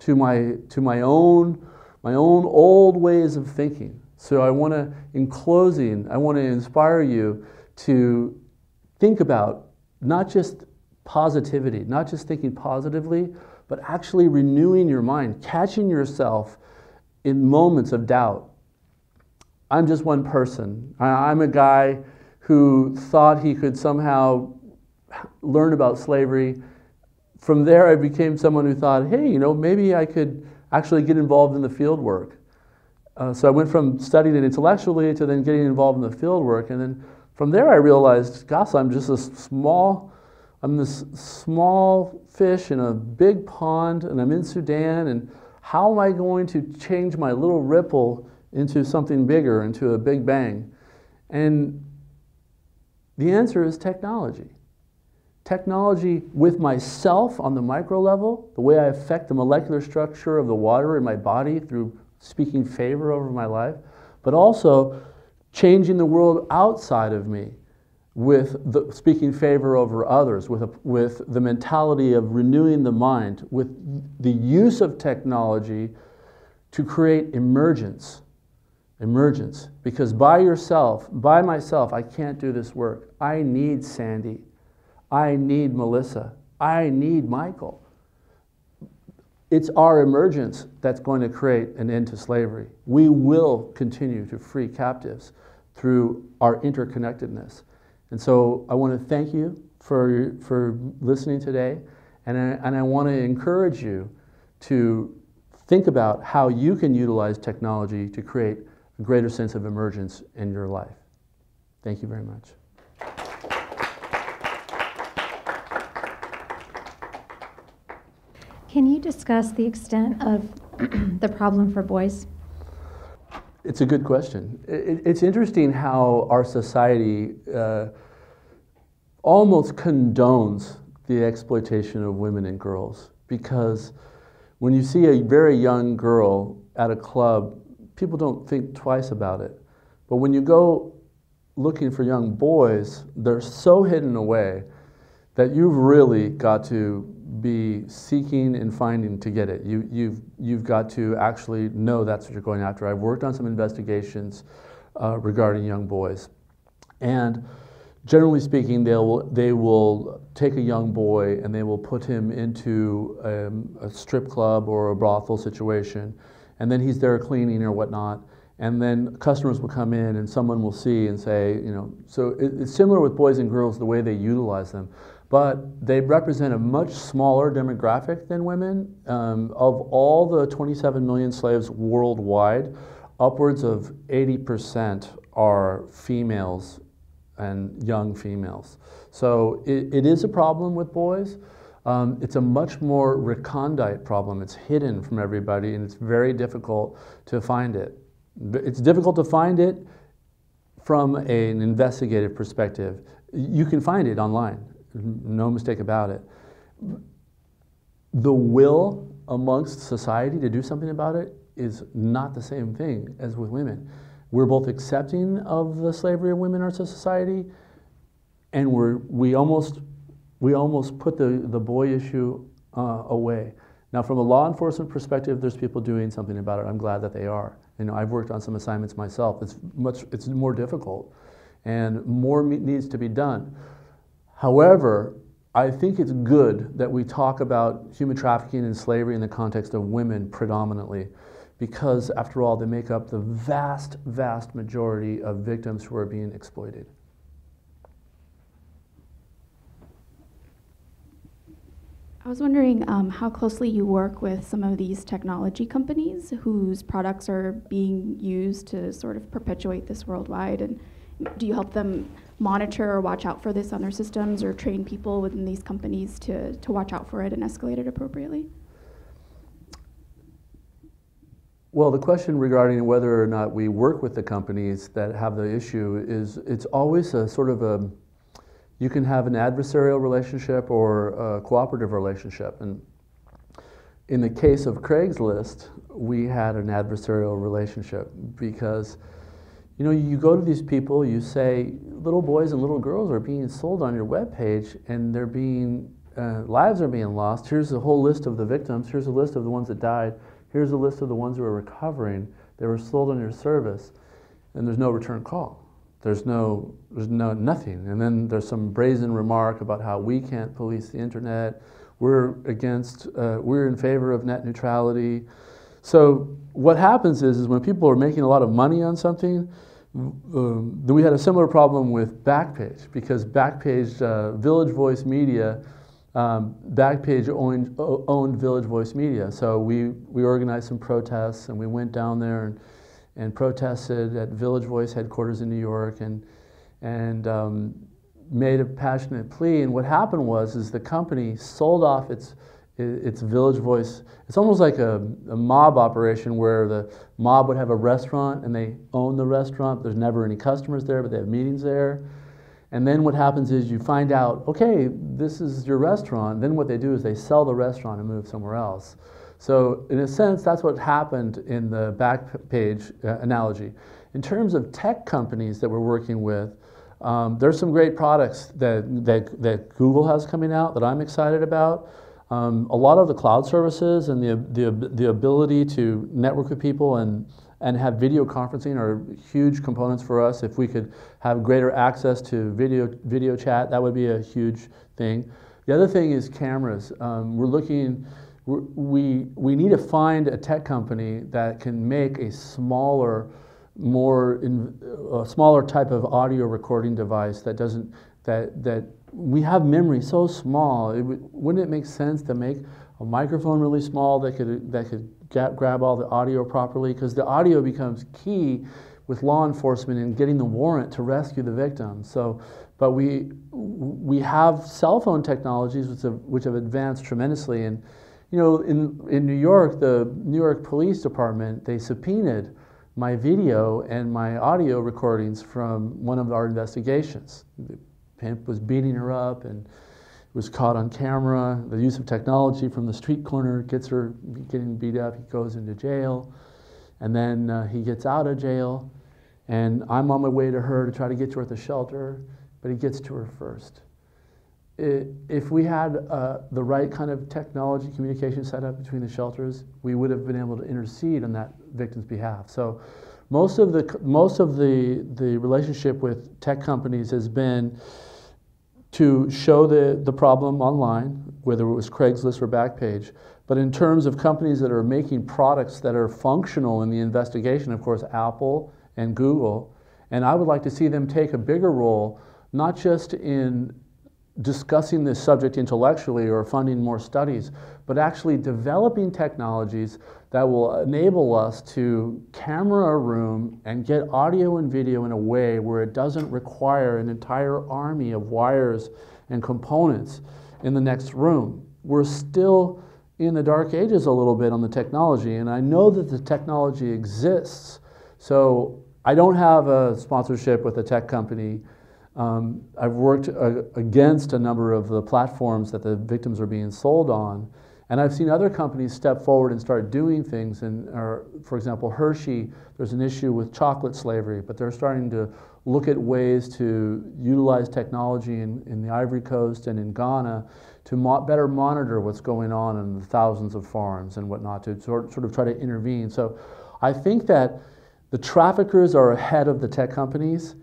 to my, to my, own, my own old ways of thinking. So I want to, in closing, I want to inspire you to think about not just positivity, not just thinking positively, but actually renewing your mind, catching yourself in moments of doubt. I'm just one person. I'm a guy who thought he could somehow learn about slavery from there, I became someone who thought, hey, you know, maybe I could actually get involved in the field work. Uh, so I went from studying it intellectually to then getting involved in the field work. And then from there, I realized, gosh, I'm just a small, I'm this small fish in a big pond, and I'm in Sudan. And how am I going to change my little ripple into something bigger, into a big bang? And the answer is technology technology with myself on the micro level, the way I affect the molecular structure of the water in my body through speaking favor over my life, but also changing the world outside of me with the, speaking favor over others, with, a, with the mentality of renewing the mind, with the use of technology to create emergence. Emergence. Because by yourself, by myself, I can't do this work. I need Sandy. I need Melissa. I need Michael. It's our emergence that's going to create an end to slavery. We will continue to free captives through our interconnectedness. And so I want to thank you for, for listening today, and I, and I want to encourage you to think about how you can utilize technology to create a greater sense of emergence in your life. Thank you very much. Can you discuss the extent of the problem for boys? It's a good question. It's interesting how our society uh, almost condones the exploitation of women and girls because when you see a very young girl at a club, people don't think twice about it. But when you go looking for young boys, they're so hidden away that you've really got to be seeking and finding to get it. You, you've, you've got to actually know that's what you're going after. I've worked on some investigations uh, regarding young boys. And generally speaking, they'll, they will take a young boy and they will put him into um, a strip club or a brothel situation. And then he's there cleaning or whatnot. and then customers will come in and someone will see and say, you know, so it, it's similar with boys and girls the way they utilize them, but they represent a much smaller demographic than women. Um, of all the 27 million slaves worldwide, upwards of 80% are females and young females. So it, it is a problem with boys. Um, it's a much more recondite problem. It's hidden from everybody and it's very difficult to find it. It's difficult to find it from an investigative perspective. You can find it online, no mistake about it. The will amongst society to do something about it is not the same thing as with women. We're both accepting of the slavery of women in our society, and we're, we, almost, we almost put the, the boy issue uh, away. Now, from a law enforcement perspective, there's people doing something about it. I'm glad that they are. You know, I've worked on some assignments myself. It's much, it's more difficult, and more needs to be done. However, I think it's good that we talk about human trafficking and slavery in the context of women predominantly, because after all, they make up the vast, vast majority of victims who are being exploited. I was wondering um, how closely you work with some of these technology companies whose products are being used to sort of perpetuate this worldwide, and do you help them monitor or watch out for this on their systems, or train people within these companies to to watch out for it and escalate it appropriately? Well, the question regarding whether or not we work with the companies that have the issue is it's always a sort of a you can have an adversarial relationship or a cooperative relationship. And in the case of Craigslist, we had an adversarial relationship because you know you go to these people you say little boys and little girls are being sold on your webpage and they're being uh, lives are being lost here's a whole list of the victims here's a list of the ones that died here's a list of the ones who are recovering they were sold on your service and there's no return call there's no, there's no nothing. And then there's some brazen remark about how we can't police the internet. We're against, uh, we're in favor of net neutrality. So what happens is, is when people are making a lot of money on something, um, we had a similar problem with Backpage because Backpage, uh, Village Voice Media, um, Backpage owned, owned Village Voice Media. So we, we organized some protests and we went down there and and protested at Village Voice headquarters in New York and, and um, made a passionate plea. And what happened was is the company sold off its, its Village Voice. It's almost like a, a mob operation where the mob would have a restaurant and they own the restaurant. There's never any customers there, but they have meetings there. And then what happens is you find out, okay, this is your restaurant. Then what they do is they sell the restaurant and move somewhere else. So in a sense, that's what happened in the back page uh, analogy. In terms of tech companies that we're working with, um, there's some great products that, that, that Google has coming out that I'm excited about. Um, a lot of the cloud services and the, the, the ability to network with people and, and have video conferencing are huge components for us. If we could have greater access to video, video chat, that would be a huge thing. The other thing is cameras. Um, we're looking we, we need to find a tech company that can make a smaller, more in, a smaller type of audio recording device that doesn't that that we have memory so small. It wouldn't it make sense to make a microphone really small that could that could grab all the audio properly? Because the audio becomes key with law enforcement in getting the warrant to rescue the victim. So, but we we have cell phone technologies which have, which have advanced tremendously and you know, in, in New York, the New York Police Department, they subpoenaed my video and my audio recordings from one of our investigations. Pimp was beating her up and was caught on camera. The use of technology from the street corner gets her getting beat up. He goes into jail. And then uh, he gets out of jail. And I'm on my way to her to try to get to her at the shelter, but he gets to her first if we had uh, the right kind of technology communication set up between the shelters, we would have been able to intercede on that victim's behalf. So most of the most of the the relationship with tech companies has been to show the, the problem online, whether it was Craigslist or Backpage. But in terms of companies that are making products that are functional in the investigation, of course, Apple and Google, and I would like to see them take a bigger role, not just in discussing this subject intellectually or funding more studies, but actually developing technologies that will enable us to camera a room and get audio and video in a way where it doesn't require an entire army of wires and components in the next room. We're still in the dark ages a little bit on the technology, and I know that the technology exists. So I don't have a sponsorship with a tech company um, I've worked uh, against a number of the platforms that the victims are being sold on. And I've seen other companies step forward and start doing things. And, or, for example, Hershey, there's an issue with chocolate slavery, but they're starting to look at ways to utilize technology in, in the Ivory Coast and in Ghana to mo better monitor what's going on in the thousands of farms and whatnot, to sort, sort of try to intervene. So I think that the traffickers are ahead of the tech companies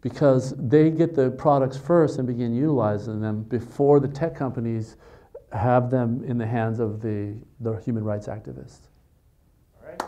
because they get the products first and begin utilizing them before the tech companies have them in the hands of the, the human rights activists. All right.